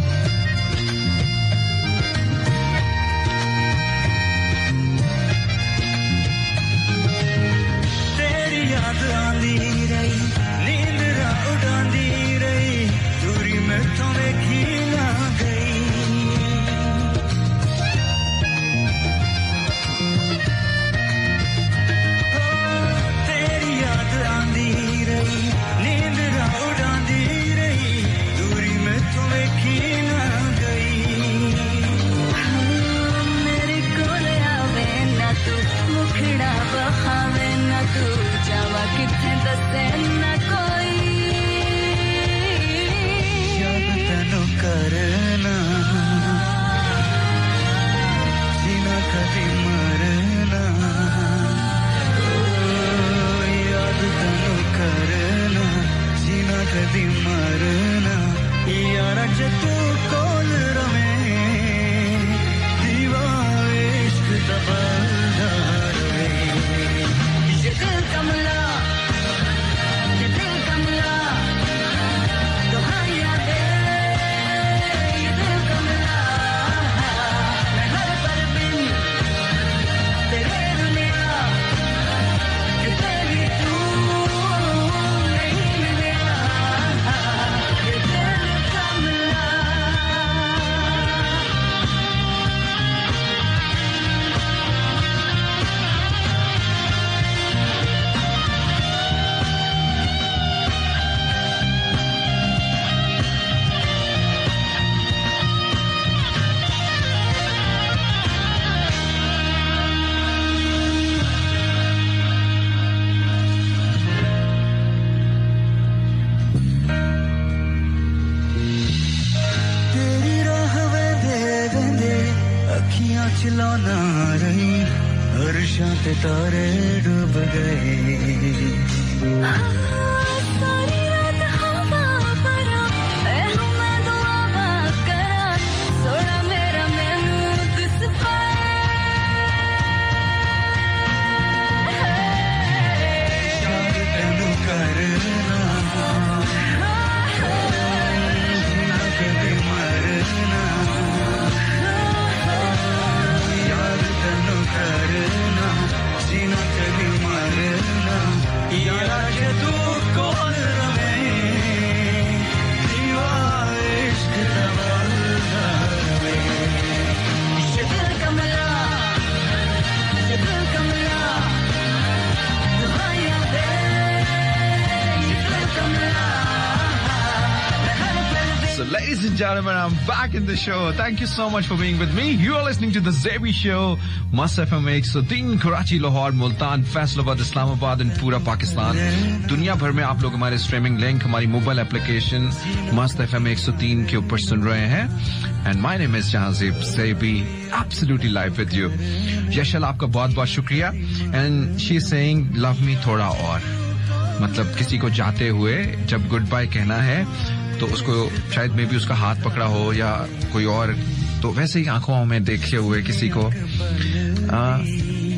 [SPEAKER 6] then in the show. Thank you so much for being with me. You are listening to the Zebi Show. Must FM 103 Karachi, Lahore, Multan, Faisalabad, Islamabad and पूरा पाकिस्तान दुनिया भर में आप लोग हमारे streaming link हमारी mobile application मस्त F M के ऊपर सुन रहे हैं and my name is Jahanzeb JB absolutely live with you Yashal आपका बहुत बहुत शुक्रिया and she saying love me थोड़ा और मतलब किसी को जाते हुए जब गुड बाय कहना है तो उसको शायद मे भी उसका हाथ पकड़ा हो या कोई और। तो वैसे ही आँखों में देखे हुए किसी को। आ,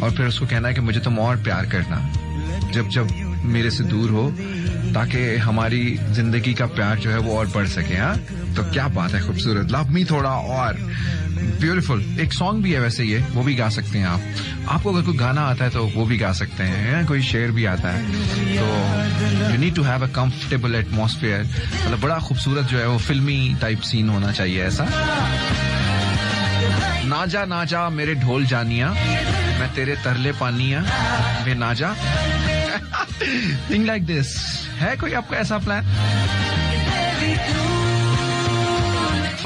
[SPEAKER 6] और फिर उसको कहना है कि मुझे तुम और प्यार करना। जब जब मेरे से दूर हो ताकि हमारी ज़िंदगी का प्यार जो है वो और बढ़ सके हाँ? तो क्या बात है खूबसूरत। लव मी थोड़ा और। ब्यूटीफुल एक सॉन्ग भी है वैसे ये वो भी गा सकते हैं आप। आपको अगर कोई गाना आता है तो वो भी गा सकते हैं कोई शेर भी आता है। तो you need to have a comfortable atmosphere मतलब बड़ा खूबसूरत जो है वो फिल्मी टाइप सीन होना चाहिए ऐसा। ना जा ना जा, मेरे ढोल जानिया, मैं तेरे तरले पानिया, वे ना जा। थिंग लाइक दिस है कोई आपका ऐसा प्लान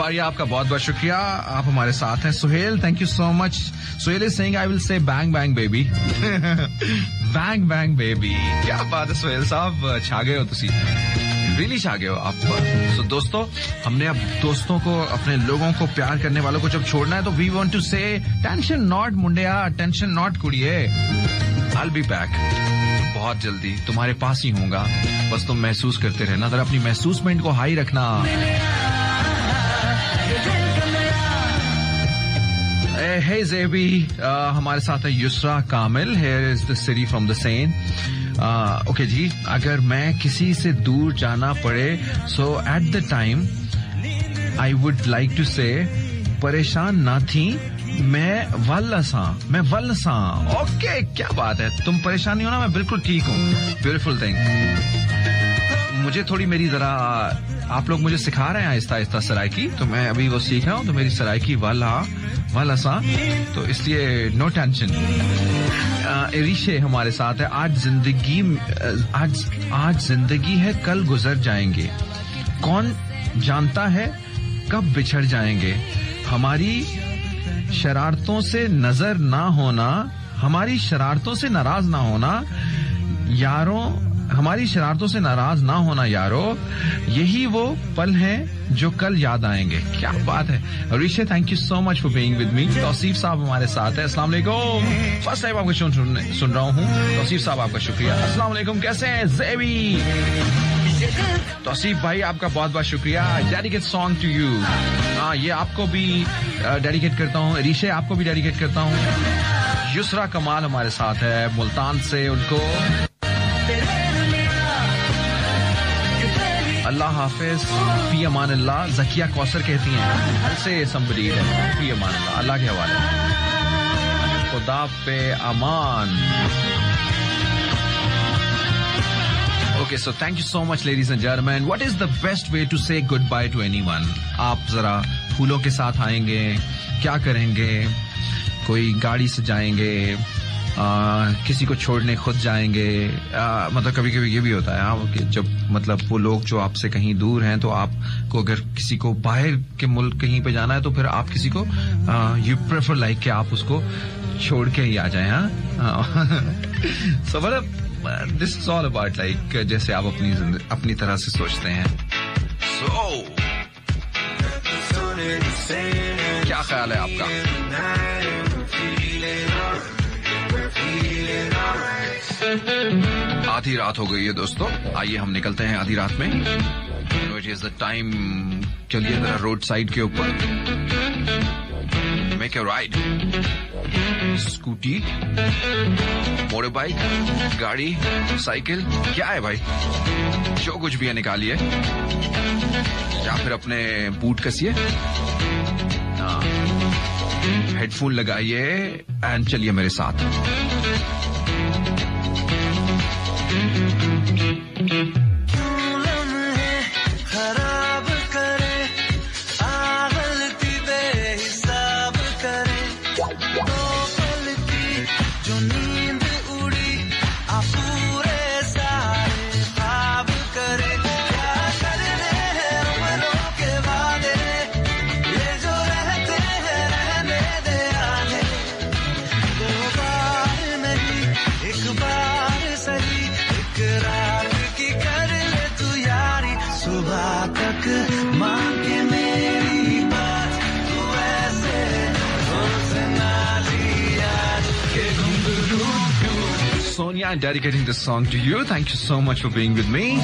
[SPEAKER 6] फारिया आपका बहुत बहुत शुक्रिया। आप हमारे साथ हैं। Suhail thank you so much Suhail is saying I will say bang bang baby bang bang baby क्या बात है सुहेल साहब? छा गए हो तुसी। रियली छा गए हो आप? सो दोस्तों, हमने अब दोस्तों को, अपने लोगों को प्यार करने वालों को जब छोड़ना है तो we want to say tension not मुंडिया। Tension not कुड़िए। आई बी बैक बहुत जल्दी। तुम्हारे पास ही होगा बस तुम महसूस करते रहना। अगर अपनी महसूसमेंट को हाई रखना। हे जेबी हमारे साथ है Yusra Kamil here is the city from the scene okay जी, अगर मैं किसी से दूर जाना पड़े so at the time I would like to say परेशान ना थी, मैं वल्लसा मैं वल्लसा। ओके क्या बात है, तुम परेशान हो ना, मैं बिल्कुल ठीक हूँ। ब्यूटीफुल थिंग मुझे थोड़ी मेरी जरा, आप लोग मुझे सिखा रहे हैं आहिस्ता आहिस्ता सरायकी। तो मैं अभी वो सीख रहा हूँ तो मेरी सरायकी वाला वाला सा। तो इसलिए नो टेंशन एरिशे हमारे साथ है। आज ज़िंदगी, आज आज ज़िंदगी है, कल गुजर जाएँगे। कौन जानता है कब बिछड़ जाएँगे? हमारी शरारतों से नज़र ना होना, हमारी शरारतों से नाराज़ ना होना, यारों हमारी शरारतों से नाराज़ ना होना यारो। यही वो पल हैं जो कल याद आएँगे। क्या बात है। Rishi thank you so much for being with me Tauseef sahab हमारे साथ है। अस्सलाम वालेकुम। फ़र्स्ट टाइम आपको सुन, सुन रहा हूँ। तौसीफ साहब आपका शुक्रिया। अस्सलाम वालेकुम। कैसे हैं? जेबी तौसीफ भाई आपका बहुत बहुत शुक्रिया। डेडिकेट सॉन्ग टू यू हाँ ये आपको भी डेडिकेट करता हूँ। ऋषे आपको भी डेडिकेट करता हूँ। युसरा कमाल हमारे साथ है। मुल्तान से उनको। अल्लाह हाफिज, पी अमान अल्लाह जकिया कौसर कहती हैं से संबरीद है, पी अमान अल्लाह अल्लाह के हवाले खुदा पे अमान। Okay so thank you so much ladies and gentlemen what is the best way to say good bye to anyone आप जरा फूलों के साथ आएँगे, क्या करेंगे? कोई गाड़ी से जाएँगे किसी को छोड़ने खुद जाएँगे। आ, मतलब कभी कभी ये भी होता है हाँ, कि जब मतलब वो लोग जो आपसे कहीं दूर हैं तो आपको अगर किसी को बाहर के मुल्क कहीं पे जाना है तो फिर आप किसी को यू प्रेफर लाइक कि आप उसको छोड़ के ही आ जाए हाँ। [LAUGHS] सो मतलब this is all about like जैसे आप अपनी अपनी तरह से सोचते हैं। सो so, क्या ख्याल है आपका? आधी रात हो गई है दोस्तों। आइए हम निकलते हैं आधी रात में। इट इज़ द टाइम चलिए जरा रोड साइड के ऊपर। Make a ride scooty motorbike गाड़ी। साइकिल क्या है भाई? जो कुछ भी है, निकालिए। या फिर अपने बूट कसिए। हाँ। हेडफोन लगाइए। एंड चलिए मेरे साथ। Dedicating this song to you. Thank you so much for being with me.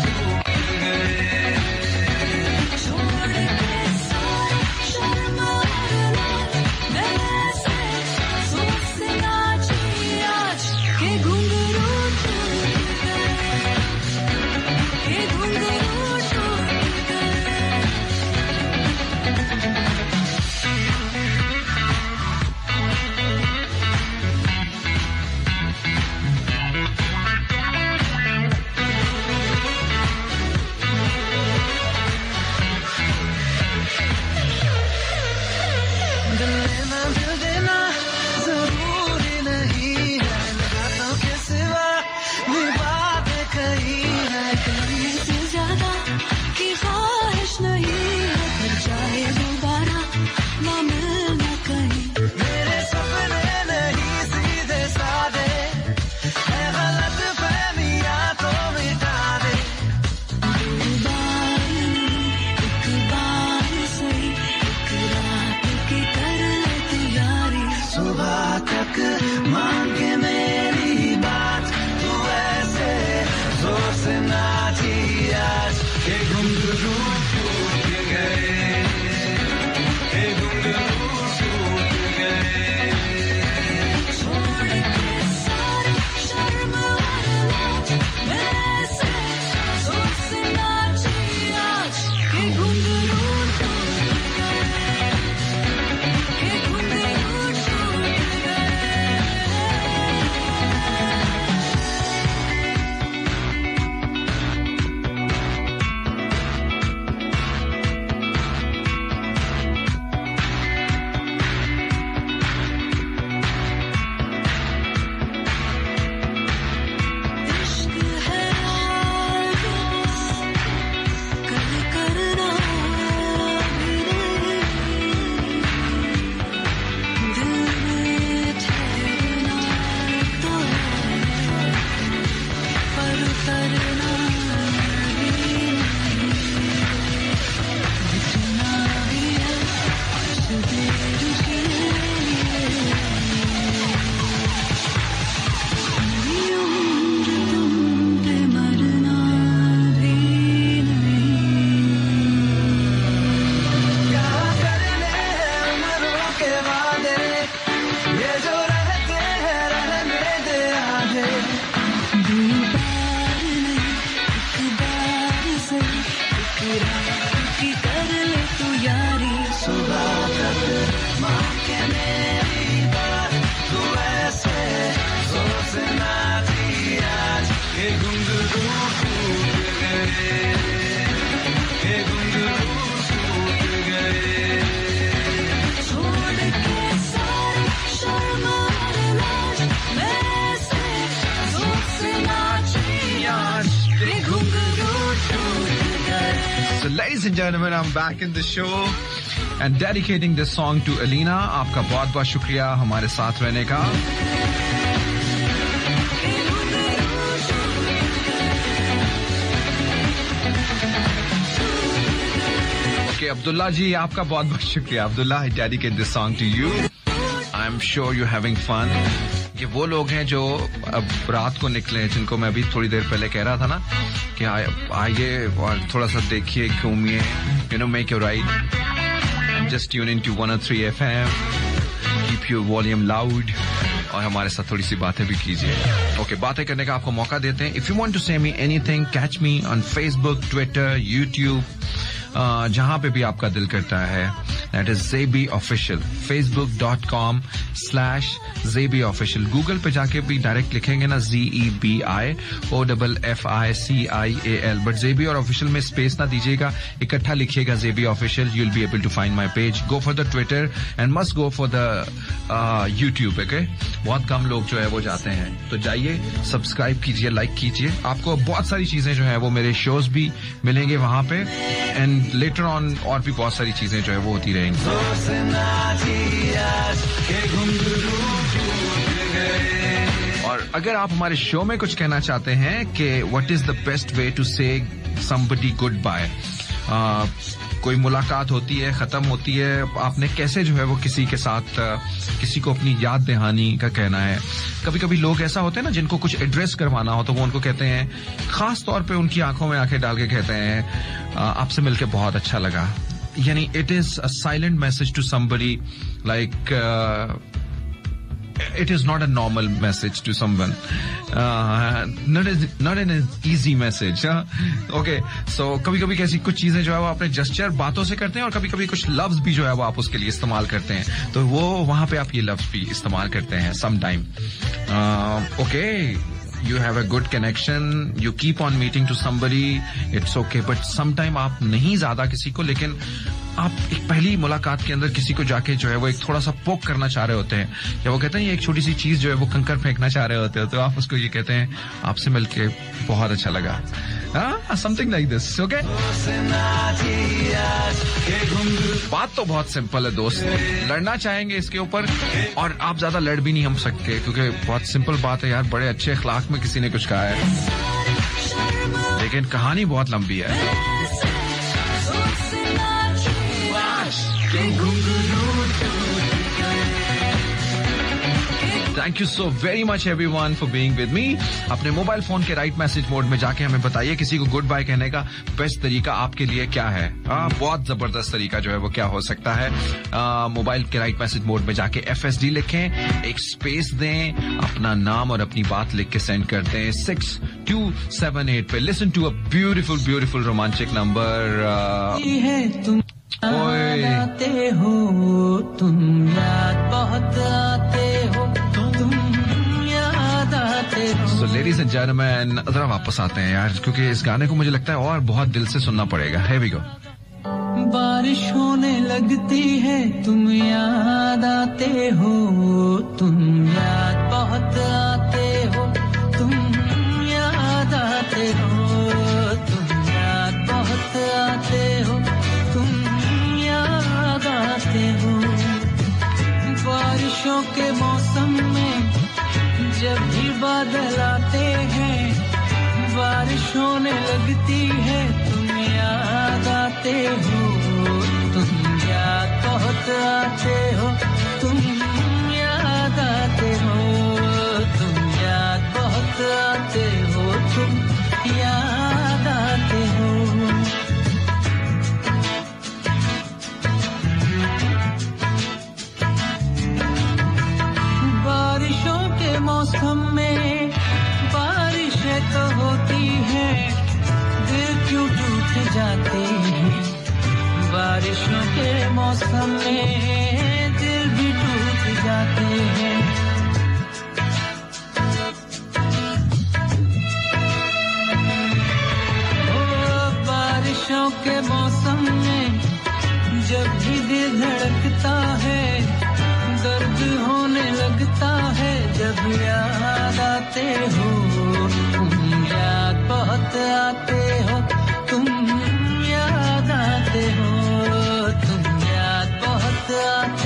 [SPEAKER 6] and gentlemen, I'm back in the show and dedicating this song to Alina. आपका बहुत बहुत शुक्रिया हमारे साथ रहने का Okay, अब्दुल्ला जी आपका बहुत बहुत शुक्रिया Abdullah I dedicate this song to you I am sure you having fun ये वो लोग हैं जो अब रात को निकले हैं जिनको मैं अभी थोड़ी देर पहले कह रहा था ना कि आइए और थोड़ा सा देखिए घूमिए you know make your right just tune in to one three F M keep your volume loud और हमारे साथ थोड़ी सी बातें भी कीजिए। ओके okay, बातें करने का आपको मौका देते हैं। If you want to say me anything catch me on Facebook Twitter YouTube जहाँ पे भी आपका दिल करता है that is JB official Facebook dot com slash JB official Google पे जाके भी डायरेक्ट लिखेंगे ना जी E B I O double F I C I A L but JB और ऑफिशियल में स्पेस ना दीजिएगा, इकट्ठा लिखिएगा JB official you'll be able to find my page go for the Twitter and must go for the YouTube okay बहुत कम लोग जो है वो जाते हैं। तो जाइए सब्सक्राइब कीजिए लाइक कीजिए। आपको बहुत सारी चीज़ें जो है वो मेरे शोज़ भी मिलेंगे वहाँ पे। एंड लेटर ऑन और भी बहुत सारी चीज़ें जो है वो होती रहेंगी। और अगर आप हमारे शो में कुछ कहना चाहते हैं कि what is the best way to say somebody good bye कोई मुलाकात होती है, खत्म होती है, आपने कैसे जो है वो किसी के साथ किसी को अपनी याद दहानी का कहना है? कभी कभी लोग ऐसा होते हैं ना, जिनको कुछ एड्रेस करवाना हो तो वो उनको कहते हैं, खास तौर पे उनकी आँखों में आँखें डाल के कहते हैं आपसे मिलकर बहुत अच्छा लगा। यानी it is a silent message to somebody like it is not a normal message to someone. Uh, not as, not an easy message. Huh? Okay, so कभी कभी कैसी कुछ चीज़ें जो है वो अपने जस्चर बातों से करते हैं और कभी कभी कुछ लफ्ज भी जो है वो आप उसके लिए इस्तेमाल करते हैं तो वो वहाँ पे आप ये लफ्ज भी इस्तेमाल करते हैं some time okay you have a good connection you keep on meeting to somebody it's okay but sometime आप नहीं ज़्यादा किसी को लेकिन आप एक पहली मुलाकात के अंदर किसी को जाके जो है वो एक थोड़ा सा पोक करना चाह रहे होते हैं, या वो कहते हैं एक छोटी सी चीज़ जो है वो कंकर फेंकना चाह रहे होते हैं तो आप उसको ये कहते हैं, आपसे मिलके बहुत अच्छा लगा। समथिंग लाइक दिस ओके बात तो बहुत सिंपल है दोस्त। लड़ना चाहेंगे इसके ऊपर, और आप ज़्यादा लड़ भी नहीं हम सकते, क्योंकि बहुत सिंपल बात है यार, बड़े अच्छे अखलाक में किसी ने कुछ कहा है। लेकिन कहानी बहुत लंबी है। Thank you so very much every one for being with me अपने मोबाइल फ़ोन के राइट मैसेज मोड में जाके हमें बताइए किसी को गुड बाय कहने का बेस्ट तरीका आपके लिए क्या है। आ, बहुत ज़बरदस्त तरीका जो है वो क्या हो सकता है। मोबाइल के राइट मैसेज मोड में जाके एफ़ लिखें एक स्पेस दें अपना नाम और अपनी बात लिख के सेंड कर दें। सिक्स टू सेवन एट पे। Listen to a beautiful
[SPEAKER 5] beautiful romantic
[SPEAKER 6] number.
[SPEAKER 5] आते हो तुम याद बहुत आते हो तुम याद आते हो।
[SPEAKER 6] सो लेडीज़ एंड जेंटलमैन जरा वापस आते हैं यार क्योंकि इस गाने को मुझे लगता है और बहुत दिल से सुनना पड़ेगा। है भी गो
[SPEAKER 5] बारिश होने लगती है तुम याद आते हो तुम याद बहुत आते बारिशों के मौसम में जब भी बादल आते हैं, बारिश होने लगती है तुम याद आते हो, तुम याद बहुत आते हो, तुम मौसम में बारिशें तो होती है, दिल क्यों टूट जाते हैं? बारिशों के मौसम में दिल भी टूट जाते हैं। बारिशों के मौसम में जब भी दिल धड़कता है दर्द होने लगता है जब याद आते हो। तुम याद बहुत आते हो, तुम याद आते हो। तुम याद बहुत आते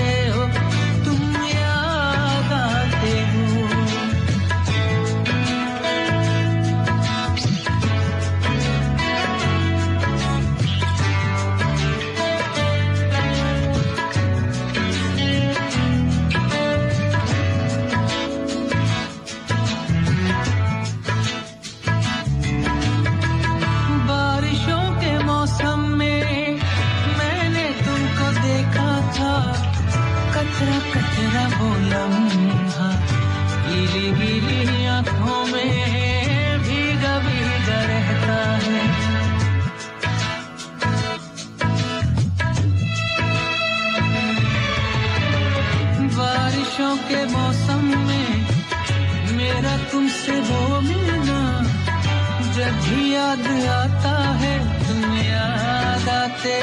[SPEAKER 5] याद आता है, तुम याद आते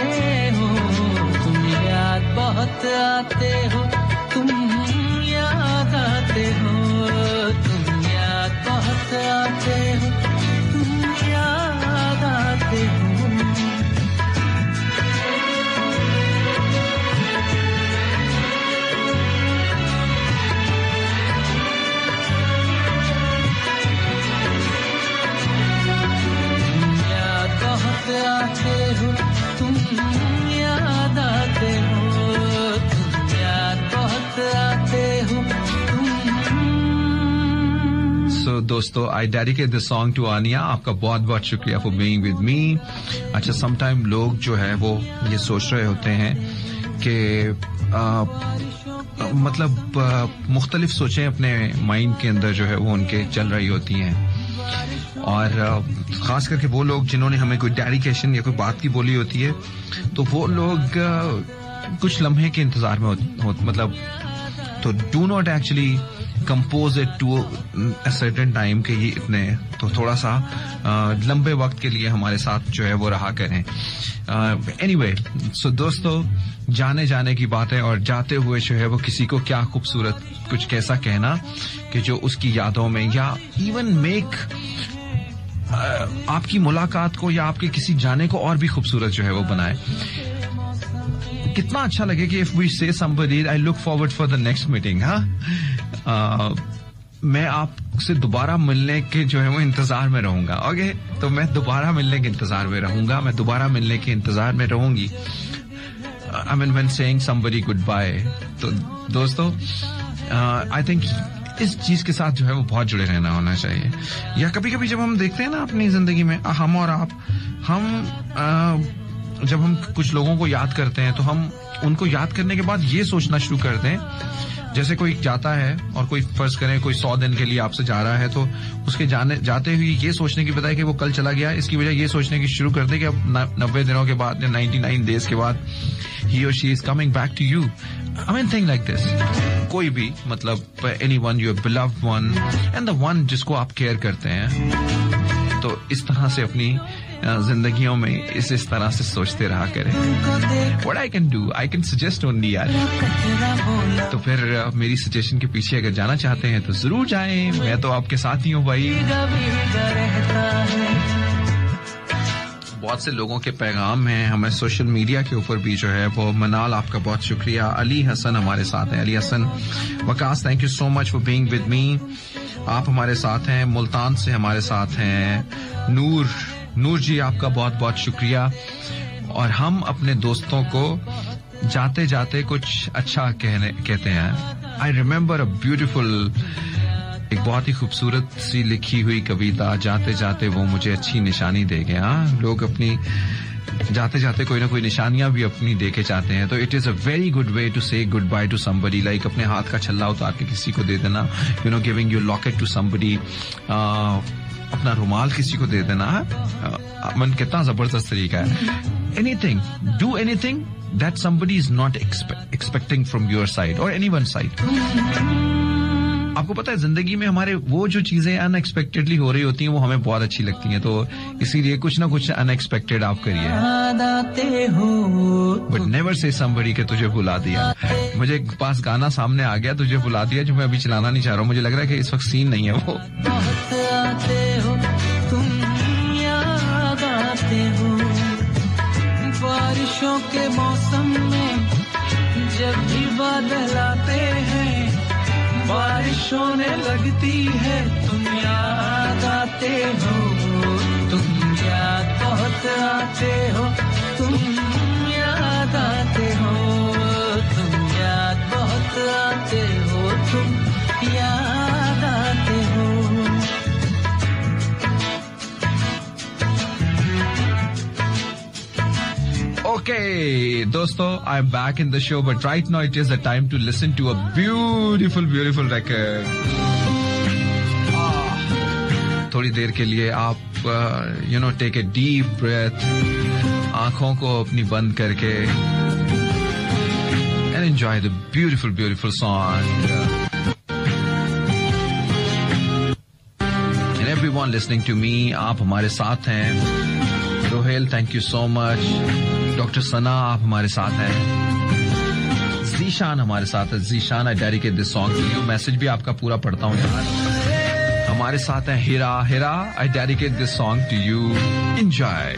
[SPEAKER 5] हो, तुम याद बहुत आते हो, तुम याद आते हो, तुम याद बहुत आते हो आते हो, तुम याद आते हो, तुम याद बहुत आते हो
[SPEAKER 6] दोस्तों I dedicate this song to Ania आपका बहुत बहुत शुक्रिया फॉर बीइंग विद मी अच्छा समटाइम लोग जो है, वो ये सोच रहे होते हैं कि मतलब मुख्तलिफ़ सोचें अपने माइंड के अंदर जो है, वो उनके चल रही होती हैं। और खास करके वो लोग जिन्होंने हमें कोई डेडिकेशन या कोई बात की बोली होती है तो वो लोग कुछ लम्हे के इंतज़ार में हो, मतलब तो do not actually compose it to certain time के ये इतने तो थोड़ा सा लंबे वक्त के लिए हमारे साथ जो है वो रहा करें। एनी वे सो दोस्तों जाने जाने की बातें और जाते हुए जो है वो किसी को क्या खूबसूरत कुछ कैसा कहना कि जो उसकी यादों में या इवन मेक आपकी मुलाकात को या आपके किसी जाने को और भी खूबसूरत जो है वो बनाए। कितना अच्छा लगे कि if we say somebody I look forward for the next meeting हाँ? मैं आपसे दोबारा मिलने के जो है वो इंतज़ार में रहूँगा, ओके? तो मैं दोबारा मिलने के इंतज़ार में रहूँगा, मैं दोबारा मिलने के इंतज़ार में रहूँगी। I mean when saying somebody good bye तो दोस्तों आई थिंक इस चीज़ के साथ जो है वो बहुत जुड़े रहना होना चाहिए। या कभी कभी जब हम देखते हैं ना अपनी ज़िंदगी में हम और आप हम अ, जब हम कुछ लोगों को याद करते हैं तो हम उनको याद करने के बाद ये सोचना शुरू करते हैं जैसे कोई जाता है और कोई फ़र्ज़ करें कोई सौ दिन के लिए आपसे जा रहा है तो उसके जाने जाते हुए ये सोचने की बजाय कि वो कल चला गया इसकी वजह ये सोचने की शुरू कर दे कि अब नब्बे दिनों के बाद या नाइन्टी नाइन डेज़ के बाद ही और she is coming back to you I mean thing like this कोई भी मतलब any one your beloved one and the one जिसको आप केयर करते हैं तो इस तरह से अपनी जिंदगियों में इस इस तरह से सोचते रहा करें। What I can do, I can suggest only यार। तो फिर मेरी सजेशन के पीछे अगर जाना चाहते हैं तो ज़रूर जाएँ। मैं तो आपके साथ ही हूँ भाई। बहुत से लोगों के पैगाम हैं। हमें सोशल मीडिया के ऊपर भी जो है वो मनाल आपका बहुत शुक्रिया। अली हसन हमारे साथ हैं। Ali Hasan, Waqas thank you so much for being with me आप हमारे साथ हैं, मुल्तान से हमारे साथ हैं। नूर नूर जी आपका बहुत बहुत शुक्रिया। और हम अपने दोस्तों को जाते जाते कुछ अच्छा कहने, कहते हैं। आई रिमेम्बर अ ब्यूटिफुल एक बहुत ही खूबसूरत सी लिखी हुई कविता, जाते जाते वो मुझे अच्छी निशानी दे गए हाँ लोग अपनी जाते जाते कोई ना कोई निशानियाँ भी अपनी देके जाते हैं। तो it is a very good way to say good bye to somebody like अपने हाथ का छल्ला उतार के किसी को दे देना you know giving you locket to somebody अपना रुमाल किसी को दे देना? मन कितना ज़बरदस्त तरीका है। Anything do anything that somebody is not expecting from your side और एनी वन साइड आपको पता है, ज़िंदगी में हमारे वो जो चीज़ें अनएक्सपेक्टेडली हो रही होती हैं, वो हमें बहुत अच्छी लगती हैं। तो इसीलिए कुछ ना कुछ अनएक्सपेक्टेड आप करिए। बट नेवर से somebody के तुझे बुला दिया मुझे एक पास गाना सामने आ गया, तुझे बुला दिया, जो मैं अभी चलाना नहीं चाह रहा हूँ। मुझे लग रहा है कि इस वक्त सीन नहीं है वो।
[SPEAKER 5] बारिशों के मौसम में जब भी बादल आते हैं बारिश होने लगती है तुम याद आते हो तुम याद बहुत आते हो तुम
[SPEAKER 6] Okay, दोस्तों, I'm back in the show, but right now it is the time to listen to a beautiful, beautiful record. Ah, थोड़ी देर के लिए आप you know take a deep breath आँखों को अपनी बंद करके and enjoy the beautiful beautiful song and everyone listening to me आप हमारे साथ हैं.
[SPEAKER 5] Rohail thank you so much doctor Sana, आप हमारे साथ हैं। जीशान हमारे साथ है। Zeeshan I dedicate this song to you message भी आपका पूरा पढ़ता हूँ यार हमारे साथ है। Hira Hira I dedicate this song
[SPEAKER 6] to you
[SPEAKER 5] enjoy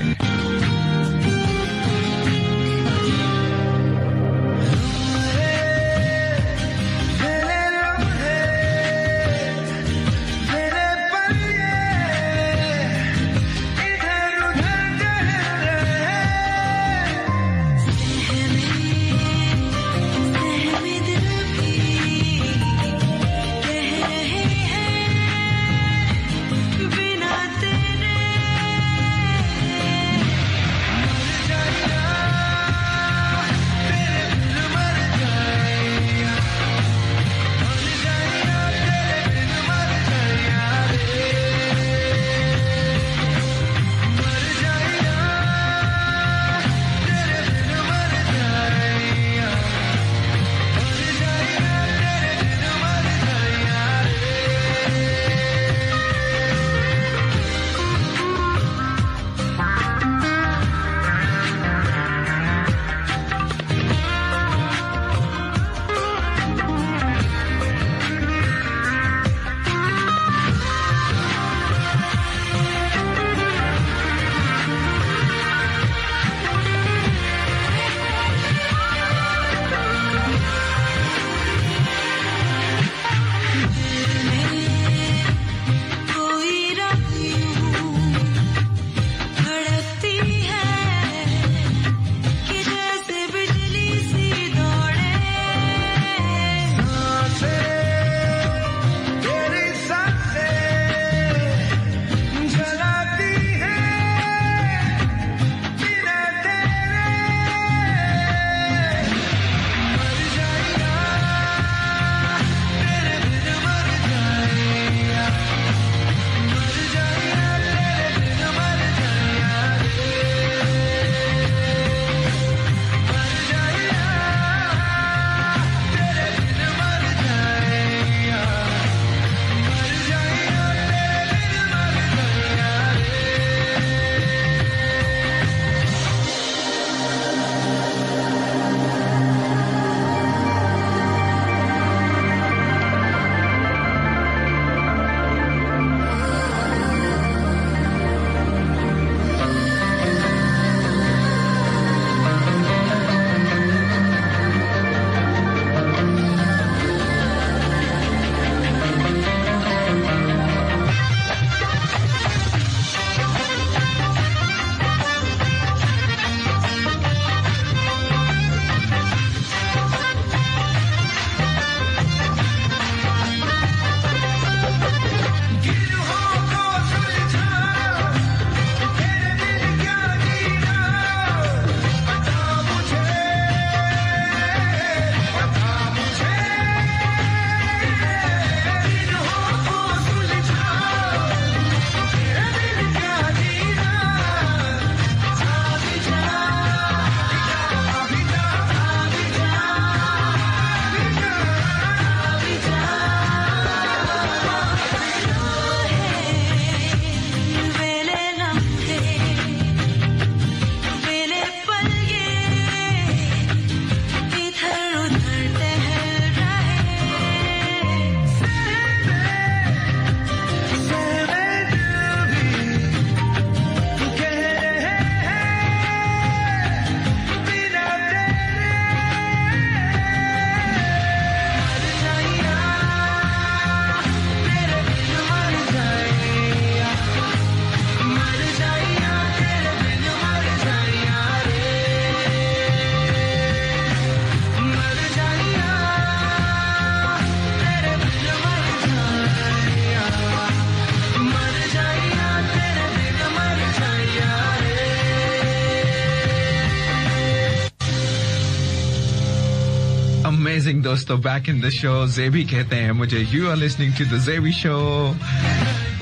[SPEAKER 5] दोस्तों back in the show JB कहते हैं, मुझे you are listening to the JB show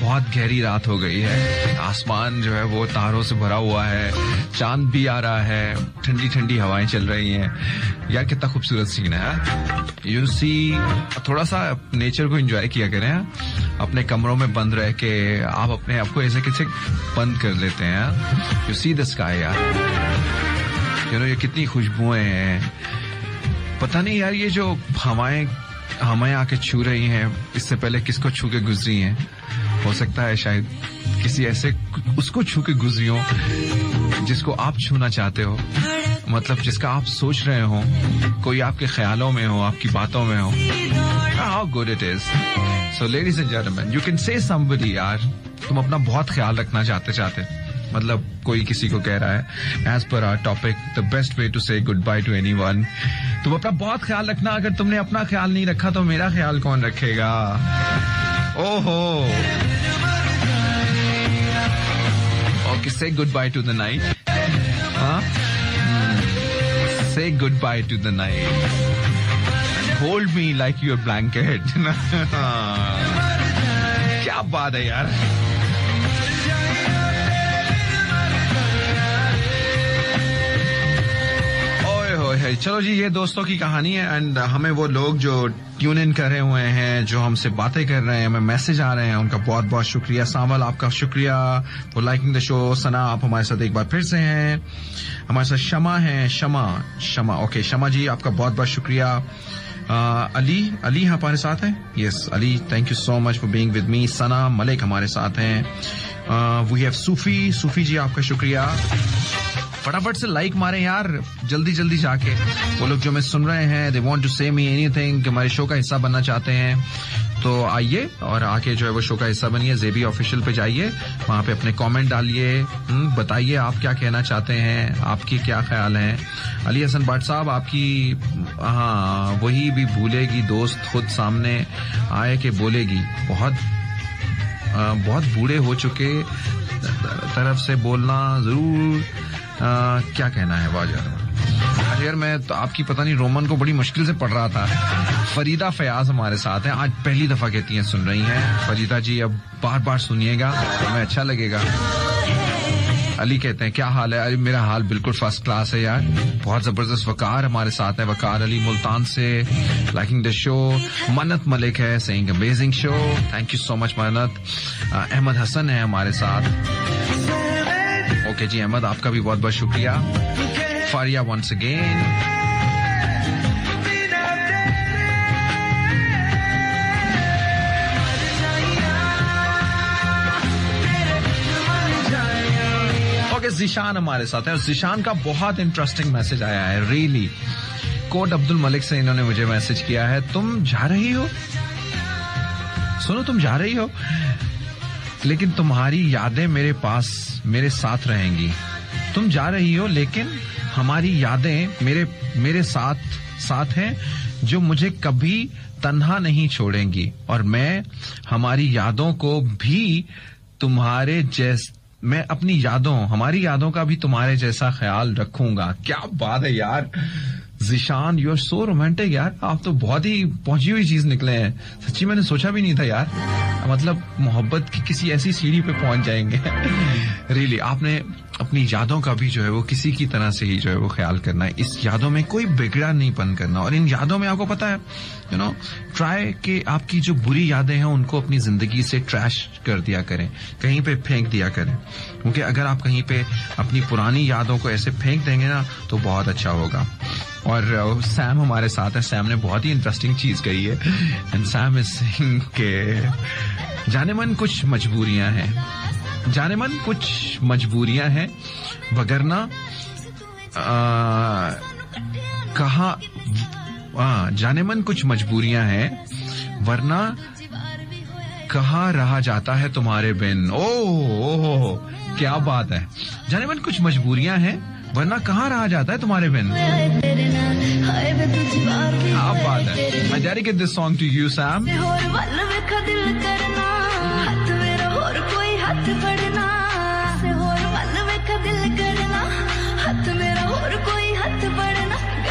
[SPEAKER 6] बहुत गहरी रात हो गई है। आसमान जो है, वो तारों से भरा हुआ है। चाँद भी आ रहा है। ठंडी ठंडी हवाएँ चल रही हैं। यार, कितना खूबसूरत सीन है यू सी थोड़ा सा नेचर को एंजॉय किया करें हाँ? अपने कमरों में बंद रह के आप अपने आप को ऐसे कैसे बंद कर लेते हैं यू सी द स्काई यार। यू नो ये कितनी खुशबुएँ हैं। पता नहीं यार, ये जो हवाएँ हमें आके छू रही हैं, इससे पहले किसको छू के गुजरी हैं? हो सकता है शायद किसी ऐसे उसको छू के गुजरी हो, जिसको आप छूना चाहते हो। मतलब जिसका आप सोच रहे हो, कोई आपके ख्यालों में हो, आपकी बातों में हो। How good it is so ladies and gentleman you can say somebody यार, तुम अपना बहुत ख्याल रखना चाहते चाहते मतलब कोई किसी को कह रहा है। As per our topic the best way to say good bye to any one तुम अपना बहुत ख्याल रखना, अगर तुमने अपना ख्याल नहीं रखा तो मेरा ख्याल कौन रखेगा? ओहो। Okay say good bye to the night say good bye to the night hold me like your blanket क्या बात है यार। चलो जी ये दोस्तों की कहानी है एंड हमें वो लोग जो ट्यून इन करे हुए हैं जो हमसे बातें कर रहे हैं हमें मैसेज आ रहे हैं उनका बहुत बहुत शुक्रिया। सावल आपका शुक्रिया for liking the show Sana आप हमारे साथ एक बार फिर से हैं। हमारे साथ शमा है। शमा शमा ओके शमा जी आपका बहुत बहुत शुक्रिया। Uh, अली अली हमारे साथ हैं? Yes Ali thank you so much for being with me Sana Malik हमारे साथ हैं। वी हैव सूफी। सूफी जी आपका शुक्रिया। फटाफट से लाइक मारें यार जल्दी जल्दी जाके। वो लोग जो मैं सुन रहे हैं दे want to say me anything हमारे शो का हिस्सा बनना चाहते हैं। तो आइए और आके जो है वो शो का हिस्सा बनिए जेबी ऑफिशियल पे जाइए वहाँ पे अपने कमेंट डालिए हम्म, बताइए आप क्या कहना चाहते हैं आपकी क्या ख्याल है। अली हसन भट्ट साहब आपकी हाँ वही भी भूलेगी दोस्त खुद सामने आए के बोलेगी। बहुत बहुत बूढ़े हो चुके तरफ़ से बोलना ज़रूर। आ, क्या कहना है वाजर यार मैं तो आपकी पता नहीं रोमन को बड़ी मुश्किल से पढ़ रहा था। फरीदा फयाज हमारे साथ हैं आज पहली दफ़ा कहती हैं सुन रही हैं। फरीदा जी अब बार बार सुनिएगा हमें अच्छा लगेगा। अली कहते हैं क्या हाल है? अरे मेरा हाल बिल्कुल फ़र्स्ट क्लास है यार। बहुत ज़बरदस्त वकार हमारे साथ है वकार अली मुल्तान से। Liking the show Mannat Malik है saying amazing show thank you so much Mannat. Ahmad Hasan है हमारे साथ। ओके जी, अहमद, आपका भी बहुत बहुत शुक्रिया। Faria once again okay Zeeshan हमारे साथ है। और जिशान का बहुत इंटरेस्टिंग मैसेज आया है रियली कोट अब्दुल मलिक से इन्होंने मुझे मैसेज किया है। तुम जा रही हो? सुनो, तुम जा रही हो? लेकिन तुम्हारी यादें मेरे पास, मेरे साथ रहेंगी। तुम जा रही हो, लेकिन हमारी यादें मेरे मेरे साथ साथ हैं, जो मुझे कभी तन्हा नहीं छोड़ेंगी। और मैं हमारी यादों को भी तुम्हारे जैस, मैं अपनी यादों, हमारी यादों का भी तुम्हारे जैसा ख्याल रखूँगा। क्या बात है यार। Zeeshan you are so romantic यार आप तो बहुत ही पहुँची हुई चीज़ निकले हैं। सच्ची मैंने सोचा भी नहीं था यार। मतलब मोहब्बत की किसी ऐसी सीढ़ी पे पहुँच जाएँगे। रियली [LAUGHS] really, आपने अपनी यादों का भी जो है वो किसी की तरह से ही जो है वो ख्याल करना है। इस यादों में कोई बिगड़ा नहीं पन करना। और इन यादों में आपको पता है यू नो ट्राई कि आपकी जो बुरी यादें हैं, उनको अपनी ज़िंदगी से ट्रैश कर दिया करें। कहीं पे फेंक दिया करें। क्योंकि अगर आप कहीं पे अपनी पुरानी यादों को ऐसे फेंक देंगे ना तो बहुत अच्छा होगा। और सैम हमारे साथ है। सैम ने बहुत ही इंटरेस्टिंग चीज़ कही है। एंड सैम इज़ सेइंग के जाने मन कुछ मजबूरियाँ हैं। जाने मन कुछ मजबूरियाँ हैं वगरना कहा आ, जाने मन कुछ मजबूरियाँ हैं वरना कहा रहा जाता है तुम्हारे बिन। ओ, ओ, ओ क्या बात है। जाने मन कुछ मजबूरियाँ हैं वरना कहाँ रहा जाता है तुम्हारे बिन? क्या बात है। I dedicate this song to you Sam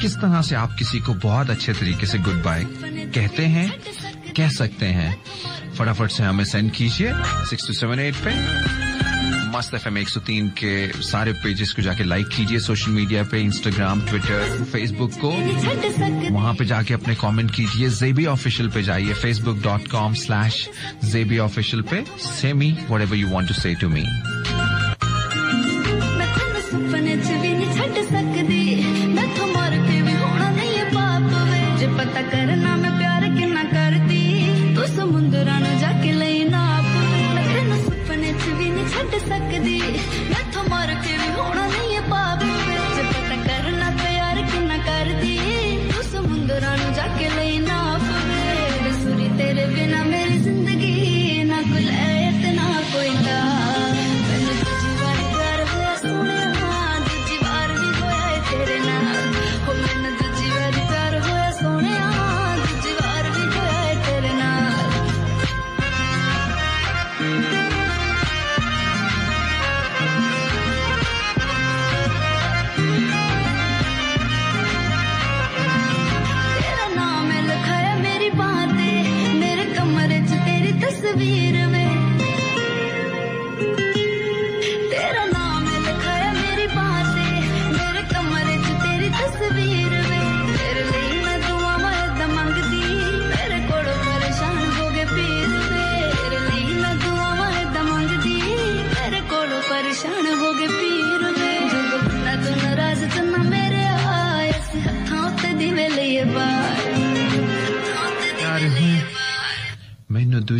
[SPEAKER 6] किस तरह से आप किसी को बहुत अच्छे तरीके से गुड बाय कहते हैं, कह सकते हैं? फटाफट से हमें सेंड कीजिए सिक्स टू सेवन एट पे। मस्त एफ़ एम एक सौ तीन के सारे पेजेस को जाके लाइक कीजिए सोशल मीडिया पे इंस्टाग्राम ट्विटर फेसबुक को। वहाँ पे जाके अपने कमेंट कीजिए। जेबी ऑफिशियल पे जाइए Facebook dot com slash JB official पे। Say me whatever you want to say to me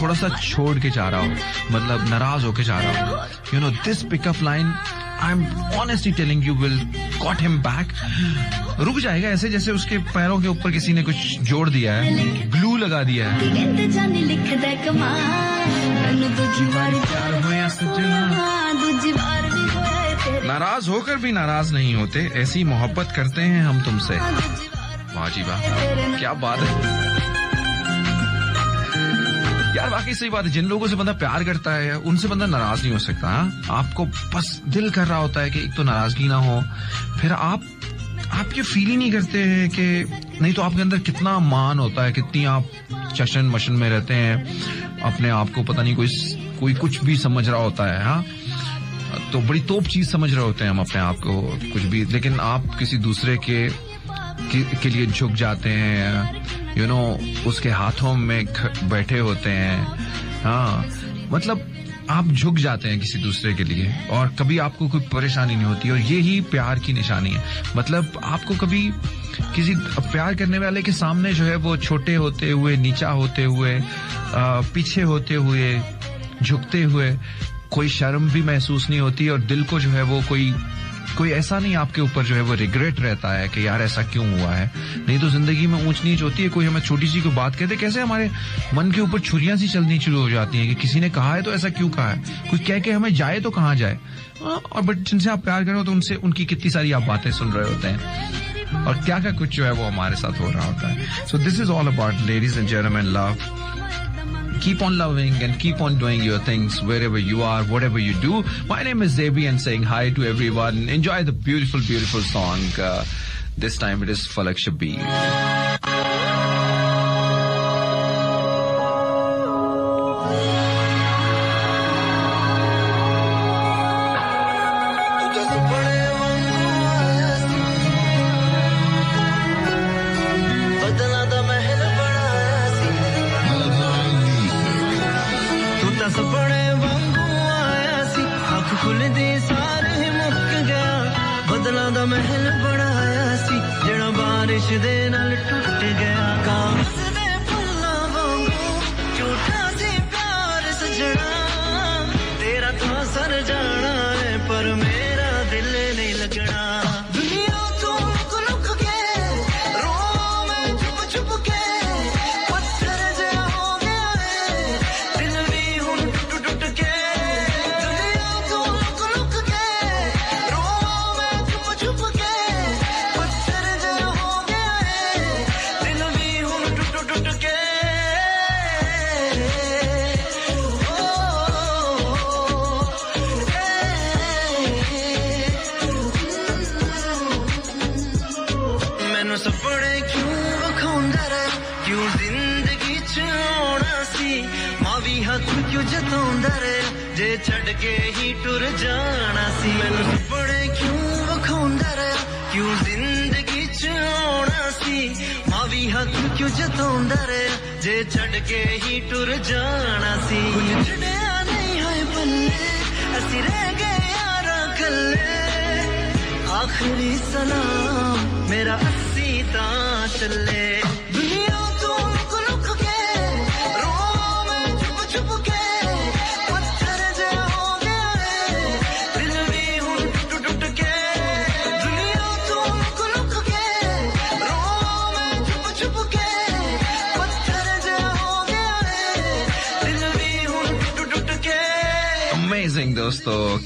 [SPEAKER 6] थोड़ा सा छोड़ के जा रहा हूँ मतलब नाराज़ होके जा रहा हूँ। You know this pickup line I am honestly telling you will caught him back रुक जाएगा ऐसे जैसे उसके पैरों के ऊपर किसी ने कुछ जोड़ दिया है ग्लू लगा दिया है। नाराज़ होकर भी नाराज़ नहीं होते ऐसी मोहब्बत करते हैं हम तुमसे। वाह जी वाह क्या बात है। यार वाकई सही बात है। जिन लोगों से बंदा प्यार करता है उनसे बंदा नाराज़ नहीं हो सकता? आपको बस दिल कर रहा होता है कि एक तो नाराज़गी ना हो फिर आप आप ये फील ही नहीं करते हैं कि नहीं तो आपके अंदर कितना मान होता है कितनी आप चशन मशन में रहते हैं अपने आप को पता नहीं कोई कोई कुछ भी समझ रहा होता है हाँ? तो बड़ी तोप चीज़ समझ रहे होते हैं हम अपने आप को कुछ भी। लेकिन आप किसी दूसरे के के, के लिए झुक जाते हैं यू you नो know, उसके हाथों में बैठे होते हैं। हाँ मतलब आप झुक जाते हैं किसी दूसरे के लिए और कभी आपको कोई परेशानी नहीं होती और ये ही प्यार की निशानी है। मतलब आपको कभी किसी प्यार करने वाले के सामने जो है वो छोटे होते हुए नीचा होते हुए पीछे होते हुए झुकते हुए कोई शर्म भी महसूस नहीं होती और दिल को जो है वो कोई कोई ऐसा नहीं आपके ऊपर जो है वो रिग्रेट रहता है कि यार ऐसा क्यों हुआ है? नहीं तो ज़िंदगी में ऊंच नीच होती है कोई हमें छोटी सी कोई बात कहते कैसे हमारे मन के ऊपर छुरियाँ सी चलनी शुरू हो जाती हैं कि किसी ने कहा है तो ऐसा क्यों कहा है? कोई कह के हमें जाए तो कहाँ जाए? हाँ, और बट जिनसे आप प्यार करो तो उनसे उनकी कितनी सारी आप बातें सुन रहे होते हैं। और क्या क्या कुछ जो है वो हमारे साथ हो रहा होता है। So this is all about ladies and gentleman love keep on loving and keep on doing your things wherever you are, whatever you do. My name is Zebi and saying hi to everyone. Enjoy the beautiful, beautiful song. Uh, this time it is Falak Shabir.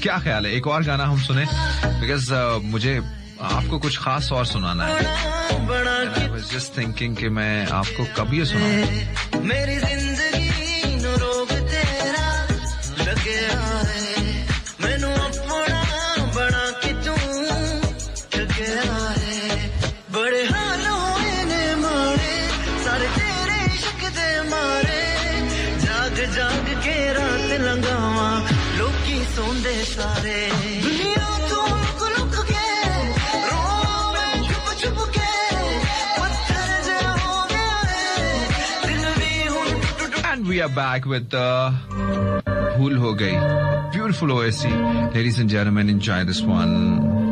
[SPEAKER 5] क्या ख्याल है? एक और गाना हम सुने because uh, मुझे आपको कुछ खास और सुनाना है। जस्ट थिंकिंग कि मैं आपको
[SPEAKER 6] कभी सुना
[SPEAKER 5] मेरी we are back with uh, Hool Ho Gayi. Beautiful OSC. Ladies and gentlemen, enjoy this one.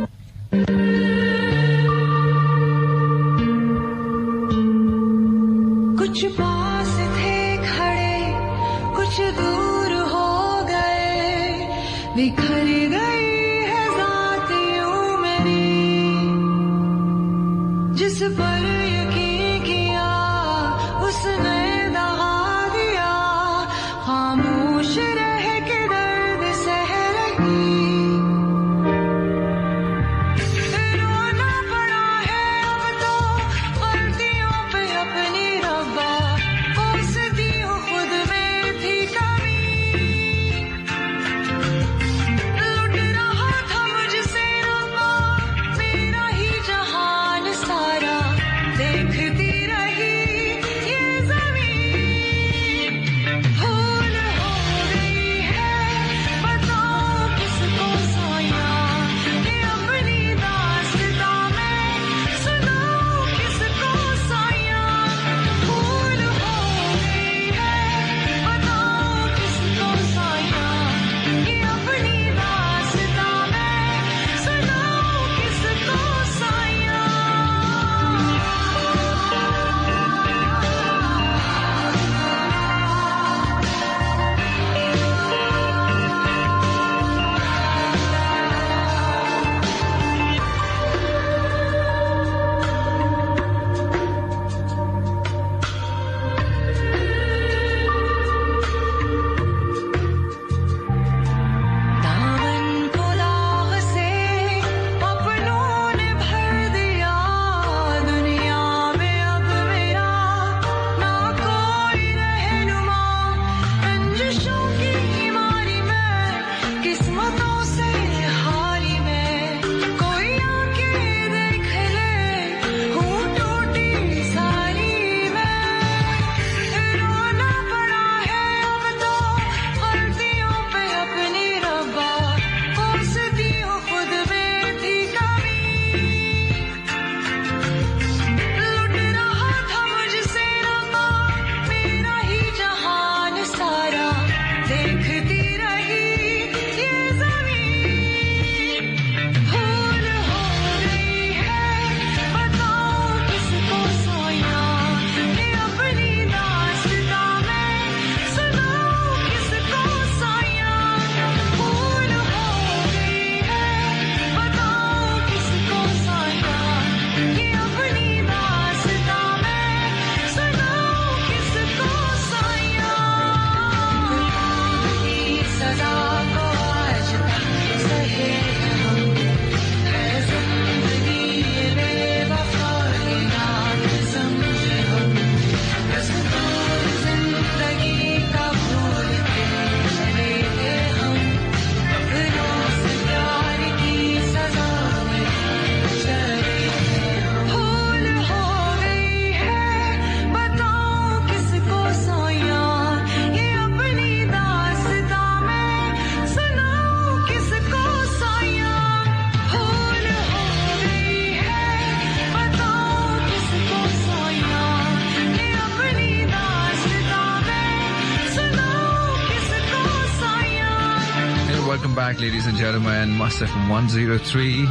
[SPEAKER 6] Gentlemen, FM 103.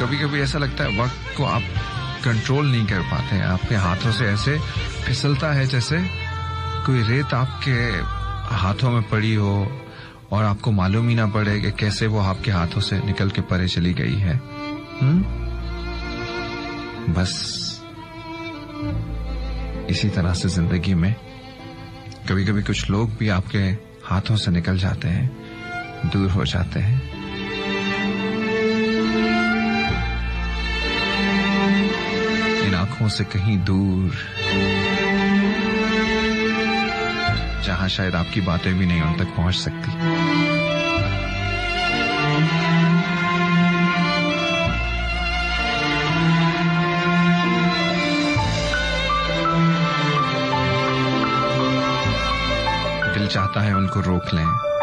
[SPEAKER 6] कभी कभी ऐसा लगता है वक्त को आप कंट्रोल नहीं कर पाते हैं आपके हाथों से ऐसे फिसलता है जैसे कोई रेत आपके हाथों में पड़ी हो और आपको मालूम ही ना पड़े कि कैसे वो आपके हाथों से निकल के परे चली गई है हुँ? बस इसी तरह से ज़िंदगी में कभी कभी कुछ लोग भी आपके हाथों से निकल जाते हैं दूर हो जाते हैं। इन आँखों से कहीं दूर, जहाँ शायद आपकी बातें भी नहीं उन तक पहुँच सकती। चाहता है उनको रोक लें।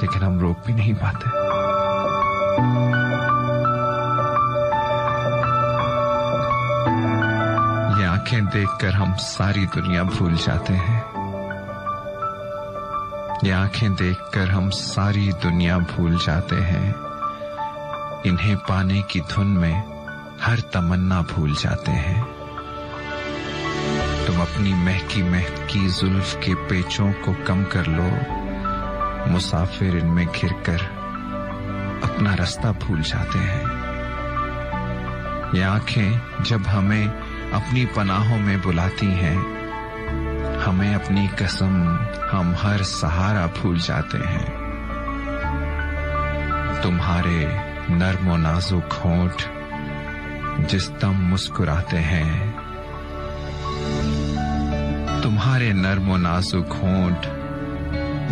[SPEAKER 6] लेकिन हम रोक भी नहीं पाते। ये आँखें देखकर हम सारी दुनिया भूल जाते हैं। ये आँखें देखकर हम सारी दुनिया भूल जाते हैं। इन्हें पाने की धुन में हर तमन्ना भूल जाते हैं। तुम अपनी महकी महकी जुल्फ के पेचों को कम कर लो। मुसाफिर इनमें घिरकर अपना रास्ता भूल जाते हैं। ये आँखें जब हमें अपनी पनाहों में बुलाती हैं, हमें अपनी कसम हम हर सहारा भूल जाते हैं। तुम्हारे नर्म नाजुक होंठ जिस दम मुस्कुराते हैं, तुम्हारे नर्म नाजुक होंठ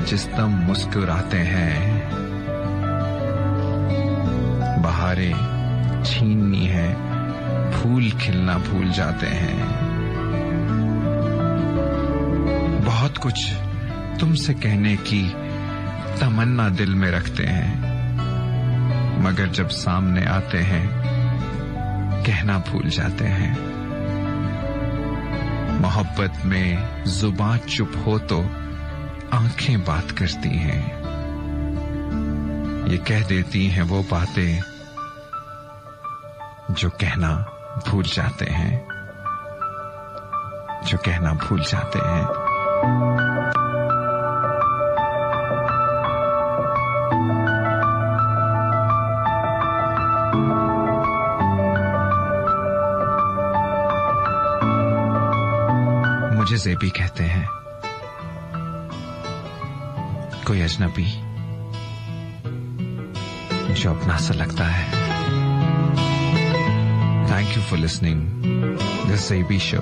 [SPEAKER 6] जिस दम मुस्कुराते हैं, बहारें छीननी है, फूल खिलना भूल जाते हैं। बहुत कुछ तुमसे कहने की तमन्ना दिल में रखते हैं, मगर जब सामने आते हैं, कहना भूल जाते हैं। मोहब्बत में ज़ुबान चुप हो तो आँखें बात करती हैं। ये कह देती हैं वो बातें जो कहना भूल जाते हैं। जो कहना भूल जाते हैं। मुझे जेबी कहते हैं। कोई अजनबी? जो अपना सा लगता है।
[SPEAKER 5] Thank you for listening
[SPEAKER 6] this B show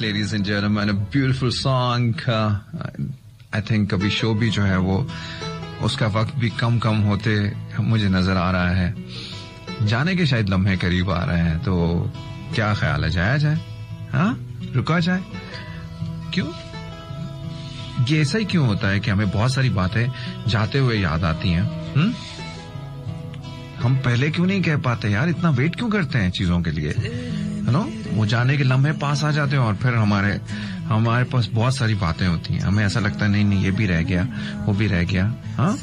[SPEAKER 6] ladies and gentlemen. A beautiful song. Uh, I think अभी शो भी जो है वो उसका वक्त भी कम कम होते मुझे नज़र आ रहा है। जाने के शायद लम्हे करीब आ रहे हैं तो क्या ख्याल है? जाया जाए? हाँ? रुका जाए? क्यों? ये ऐसा ही क्यों होता है कि हमें बहुत सारी बातें जाते हुए याद आती हैं हम्म? हम पहले क्यों नहीं कह पाते? यार इतना वेट क्यों करते हैं चीज़ों के लिए? है वो जाने के लम्हे पास आ जाते हैं और फिर हमारे हमारे पास बहुत सारी बातें होती हैं। हमें ऐसा लगता है, नहीं नहीं, ये भी रह गया, वो भी रह गया। हाँ?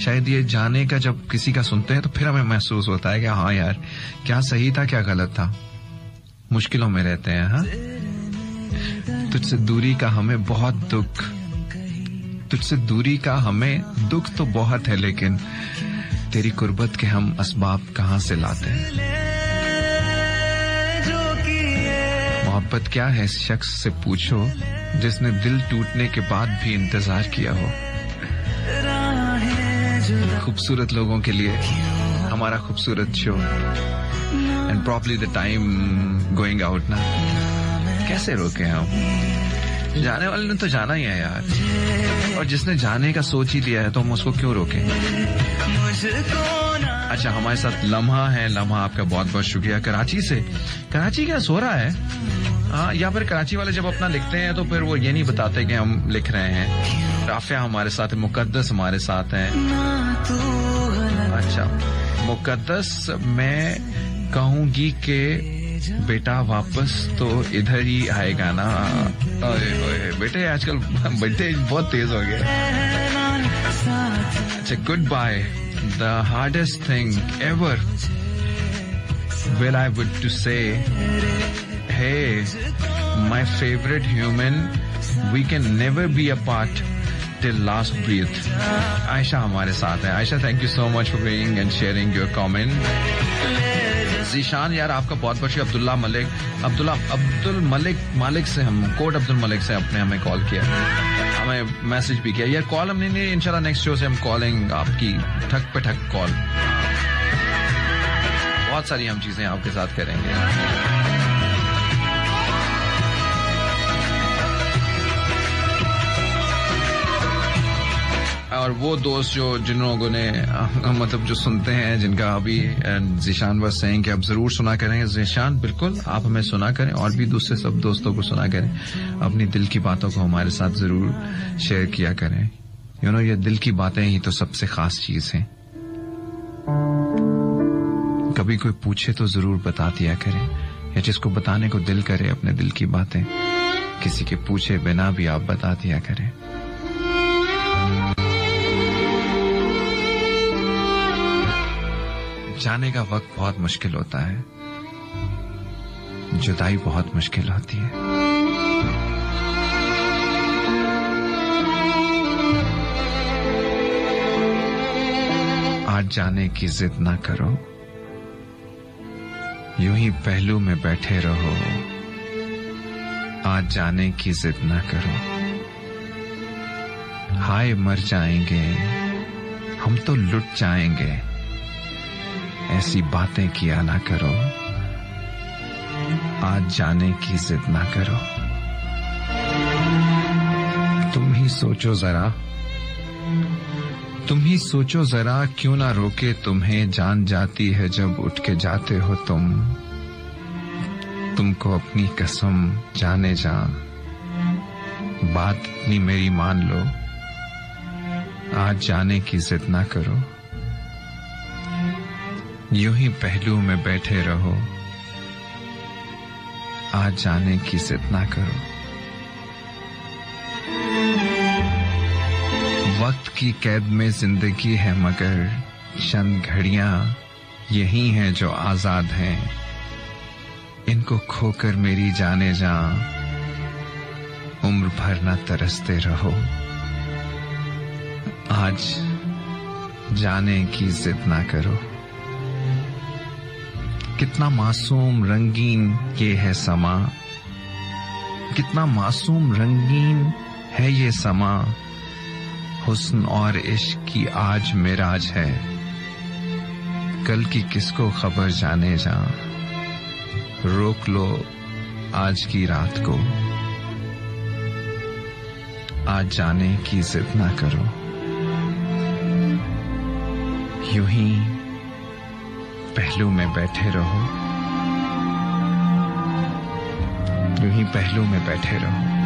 [SPEAKER 6] शायद ये जाने का जब किसी का सुनते हैं तो फिर हमें महसूस होता है कि हाँ यार, क्या सही था, क्या गलत था? मुश्किलों में रहते हैं हाँ? तुझसे दूरी का हमें बहुत दुख। तुझसे दूरी का हमें दुख तो बहुत है, लेकिन तेरी कुर्बत के हम असबाब कहाँ से लाते हैं? मोहब्बत क्या है इस शख्स से पूछो, जिसने दिल टूटने के बाद भी इंतज़ार किया हो? खूबसूरत लोगों के लिए हमारा खूबसूरत show and properly the time going out ना। कैसे रोके हम? जाने वाले ने तो जाना ही है यार। और जिसने जाने का सोच ही लिया है तो हम उसको क्यों रोकें? अच्छा हमारे साथ लम्हा है, लम्हा आपका बहुत बहुत शुक्रिया। कराची से, कराची क्या सो रहा है? हाँ या फिर कराची वाले जब अपना लिखते हैं तो फिर वो ये नहीं बताते कि हम लिख रहे हैं। राफिया हमारे साथ है, मुकद्दस हमारे साथ है। अच्छा मुकद्दस, मैं कहूँगी कि बेटा वापस तो इधर ही आएगा ना। ओए ओए, बेटे, आजकल बर्थडे बहुत तेज हो गया अच्छा good bye the hardest thing ever well I would to say hey, my favorite human, we can never be apart till last breath. Ayesha हमारे साथ है। Ayesha thank you so much for being and sharing your comment Zeeshan यार, आपका बहुत बहुत शुक्रिया। अब्दुल्ला मलिक, अब्दुल्ला, अब्दुल मलिक, मालिक से हम, कोट अब्दुल मलिक से अपने हमें कॉल किया। हमें मैसेज भी किया। यार कॉल हमने नहीं, इंशाल्लाह नेक्स्ट शो से हम कॉलिंग आपकी ठक पे ठक कॉल बहुत सारी हम चीज़ें आपके साथ करेंगे। और वो दोस्त जो जिन लोगों ने मतलब जो सुनते हैं, जिनका अभी जिशान बस saying कि आप ज़रूर सुना करें। जिशान, बिल्कुल, आप हमें सुना करें और भी दूसरे सब दोस्तों को सुना करें। अपनी दिल की बातों को हमारे साथ ज़रूर शेयर किया करें। यू नो ये दिल की बातें ही तो सबसे खास चीज़ है। कभी कोई पूछे तो ज़रूर बता दिया करें। या जिसको बताने को दिल करे अपने दिल की बातें, किसी के पूछे बिना भी आप बता दिया करें। जाने का वक्त बहुत मुश्किल होता है। जुदाई बहुत मुश्किल होती है। आज जाने की जिद ना करो। यूँ ही पहलू में बैठे रहो। आज जाने की जिद ना करो। हाय, मर जाएँगे। हम तो लुट जाएँगे। ऐसी बातें किया ना करो। आज जाने की जिद ना करो। तुम ही सोचो जरा। तुम ही सोचो जरा क्यों ना रोके तुम्हें। जान जाती है जब उठ के जाते हो तुम। तुमको अपनी कसम, जाने जा बात इतनी मेरी मान लो। आज जाने की जिद ना करो। यूँ ही पहलू में बैठे रहो। आज जाने की जिद ना करो। वक्त की कैद में ज़िंदगी है मगर चंद घड़ियाँ यही हैं जो आज़ाद हैं। इनको खोकर मेरी जाने जा, उम्र भर न तरसते रहो। आज जाने की जिद ना करो। कितना मासूम रंगीन ये है समा। कितना मासूम रंगीन है ये समा। हुस्न और इश्क की आज मिराज है। कल की किसको खबर जाने जा रोक लो आज की रात को। आज जाने की जिद ना करो। यूँ ही पहलू में बैठे रहो। यूँ ही पहलू में बैठे रहो।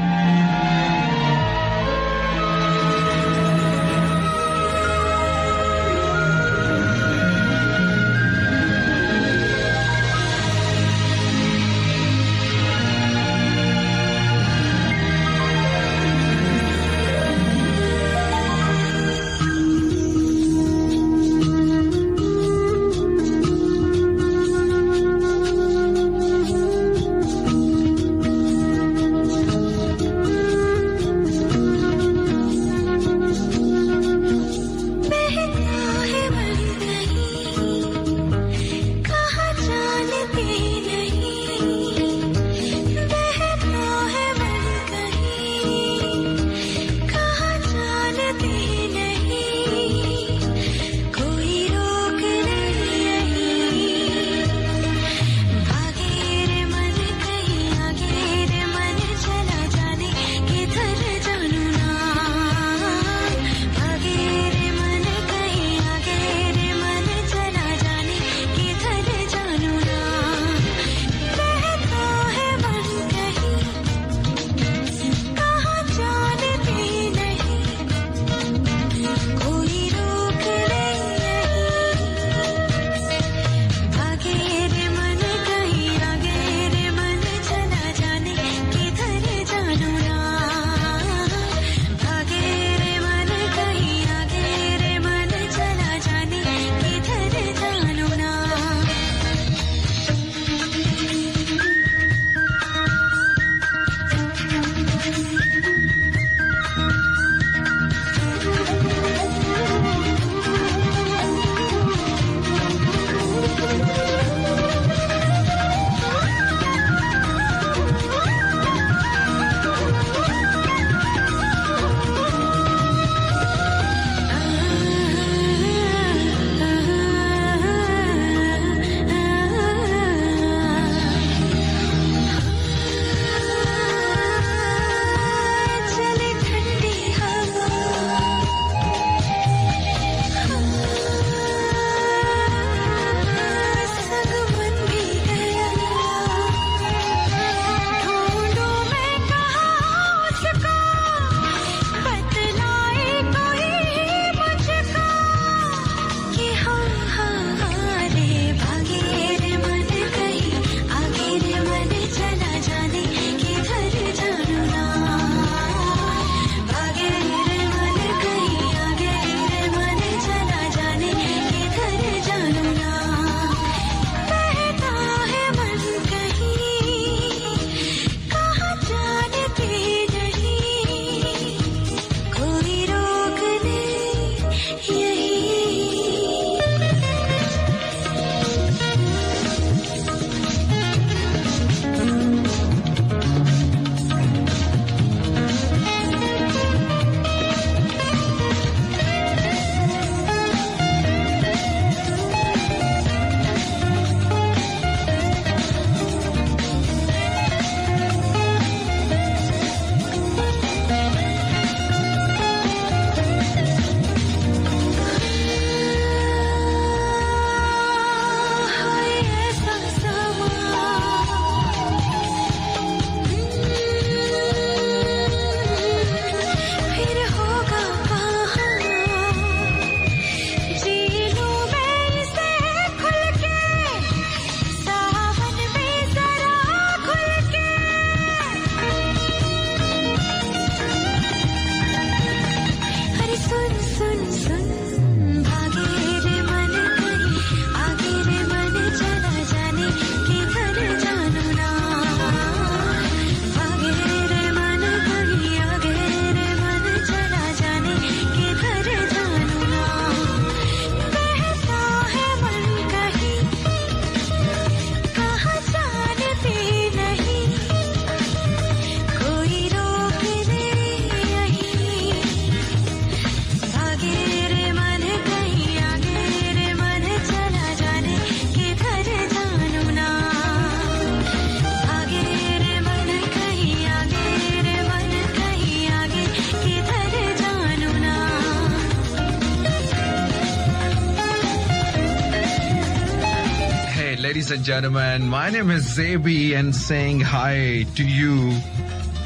[SPEAKER 6] And gentlemen. My name is Zebi and saying hi to you.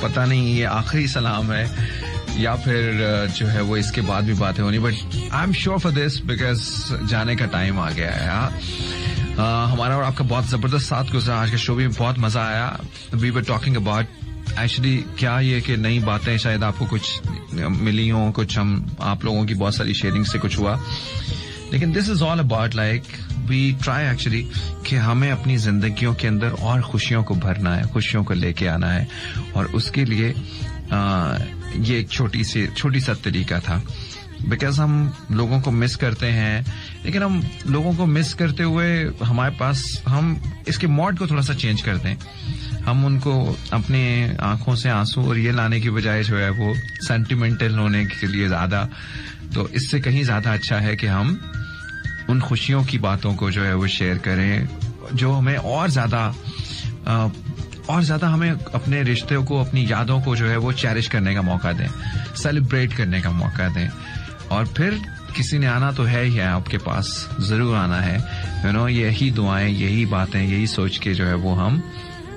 [SPEAKER 6] पता नहीं ये आखिरी सलाम है या फिर जो है वो इसके बाद भी बातें होनी but I am sure for this because जाने का टाइम आ गया है हाँ? Uh, हमारा और आपका बहुत ज़बरदस्त साथ गुजरा आज के शो में बहुत मज़ा आया we were talking about actually क्या ये कि नई बातें शायद आपको कुछ मिली हो कुछ हम आप लोगों की बहुत सारी शेयरिंग से कुछ हुआ लेकिन this is all about like we try actually कि हमें अपनी जिंदगियों के अंदर और खुशियों को भरना है खुशियों को लेके आना है। और उसके लिए आ, ये एक छोटी सी छोटी सा तरीका था। बिकॉज़ हम लोगों को मिस करते हैं लेकिन हम लोगों को मिस करते हुए हमारे पास हम इसके मॉड को थोड़ा सा चेंज करते हैं। हम उनको अपने आँखों से आँसू और ये लाने की बजाय जो है वो सेंटिमेंटल होने के लिए ज़्यादा तो इससे कहीं ज़्यादा अच्छा है कि हम उन खुशियों की बातों को जो है वो शेयर करें जो हमें और ज़्यादा और ज़्यादा हमें अपने रिश्ते को अपनी यादों को जो है वो चैरिश करने का मौका दें सेलिब्रेट करने का मौका दें। और फिर किसी ने आना तो है ही है आपके पास ज़रूर आना है। यू नो यही दुआएँ यही बातें यही सोच के जो है वो हम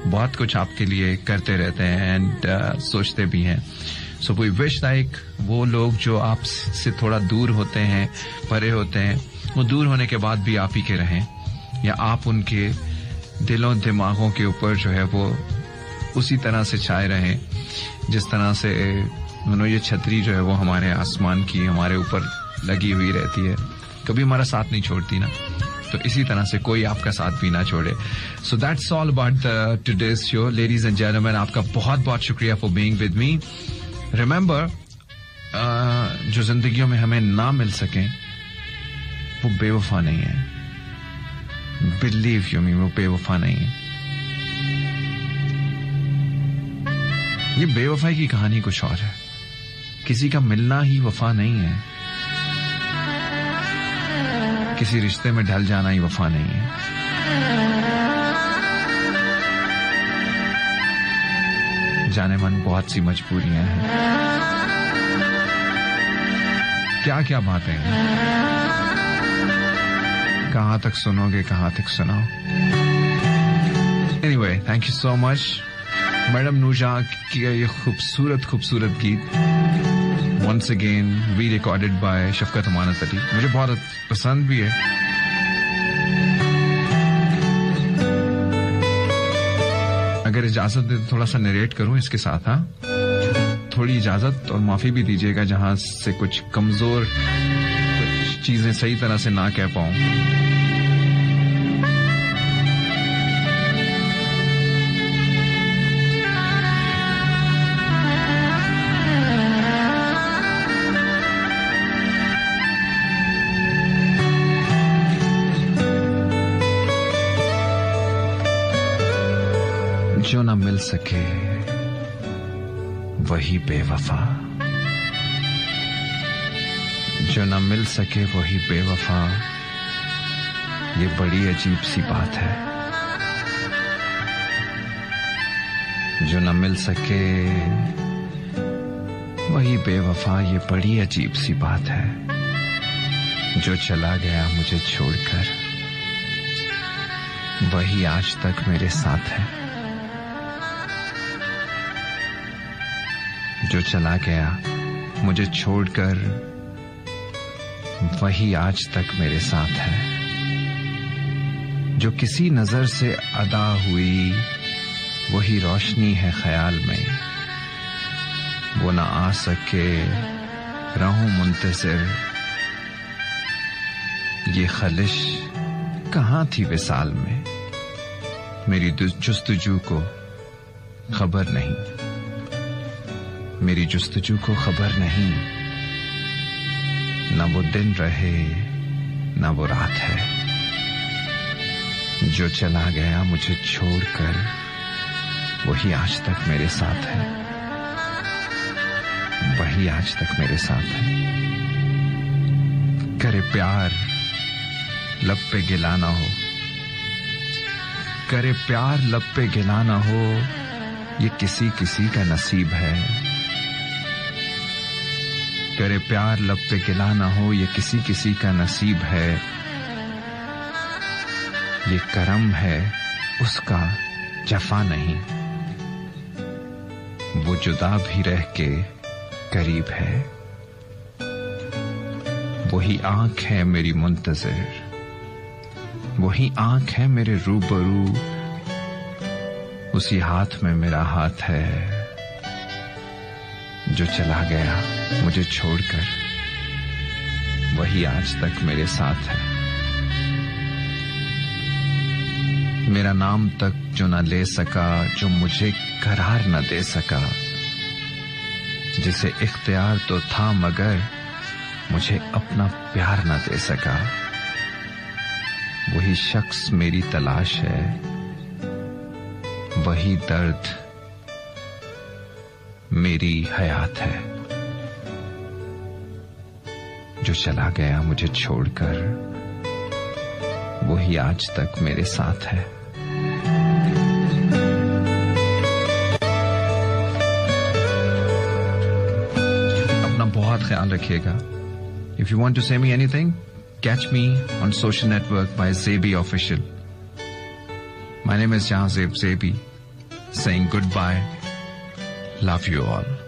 [SPEAKER 6] बहुत कुछ आपके लिए करते रहते हैं एंड uh, सोचते भी हैं। सो वी विश लाइक वो लोग जो आपसे थोड़ा दूर होते हैं परे होते हैं वो दूर होने के बाद भी आप ही के रहें, या आप उनके दिलों, दिमागों के ऊपर जो है वो उसी तरह से छाए रहें, जिस तरह से नो ये छतरी जो है वो हमारे आसमान की, हमारे ऊपर लगी हुई रहती है। कभी हमारा साथ नहीं छोड़ती ना। तो इसी तरह से कोई आपका साथ भी ना छोड़े। So that's all about today's show ladies and gentleman आपका बहुत बहुत शुक्रिया for being with me remember जो जिंदगियों में हमें ना मिल सके वो बेवफा नहीं है। बिलीव यू मी वो बेवफा नहीं है। ये बेवफाई की कहानी कुछ और है। किसी का मिलना ही वफा नहीं है। किसी रिश्ते में ढल जाना ही वफा नहीं है। जाने मन बहुत सी मजबूरियाँ हैं। क्या क्या बातें हैं। कहाँ तक सुनोगे, कहाँ तक सुनाओ? Anyway thank you so much madam Nooja की ये खूबसूरत खूबसूरत गीत once again re recorded by Shafqat Amanat Ali. मुझे बहुत पसंद भी है। अगर इजाज़त दे तो थोड़ा सा नरेट करूँ इसके साथ हाँ? थोड़ी इजाज़त और माफ़ी भी दीजिएगा जहाँ से कुछ कमज़ोर चीज़ें सही तरह से ना कह पाऊँ। जो न मिल सके वही बेवफा। जो न मिल सके वही बेवफा। ये बड़ी अजीब सी बात है। जो न मिल सके वही बेवफा, ये बड़ी अजीब सी बात है। जो चला गया मुझे छोड़कर, वही आज तक मेरे साथ है। जो चला गया मुझे छोड़कर वही आज तक मेरे साथ है, जो किसी नज़र से अदा हुई वही रोशनी है ख्याल में। वो ना आ सके रहूँ मुंतजर। ये खलिश कहाँ थी विसाल में? मेरी जुस्तजू को खबर नहीं। मेरी जुस्तजू को खबर नहीं। न वो दिन रहे, न वो रात है। जो चला गया मुझे छोड़कर, वही आज तक मेरे साथ है। वही आज तक मेरे साथ है। करे प्यार, लब पे गिला ना हो। करे प्यार, लब पे गिला ना हो, ये किसी किसी का नसीब है। करे प्यार लब पे गिला ना हो, ये किसी किसी का नसीब है।
[SPEAKER 2] ये करम है, उसका जफा नहीं। वो जुदा भी रह के करीब है। वही आँख है मेरी मुंतजर। वही आँख है मेरे रूबरू। उसी हाथ में मेरा हाथ है। जो चला गया मुझे छोड़कर, वही आज तक मेरे साथ है। मेरा नाम तक जो न ले सका, जो मुझे करार न दे सका, जिसे इख्तियार तो था मगर मुझे अपना प्यार न दे सका, वही शख्स मेरी तलाश है, वही दर्द मेरी हयात है। जो चला गया मुझे छोड़कर, वही आज तक मेरे साथ है। अपना बहुत ख्याल रखिएगा। If you want to say me anything catch me on social network by JB official my name is Jahan JB saying goodbye. Love you all.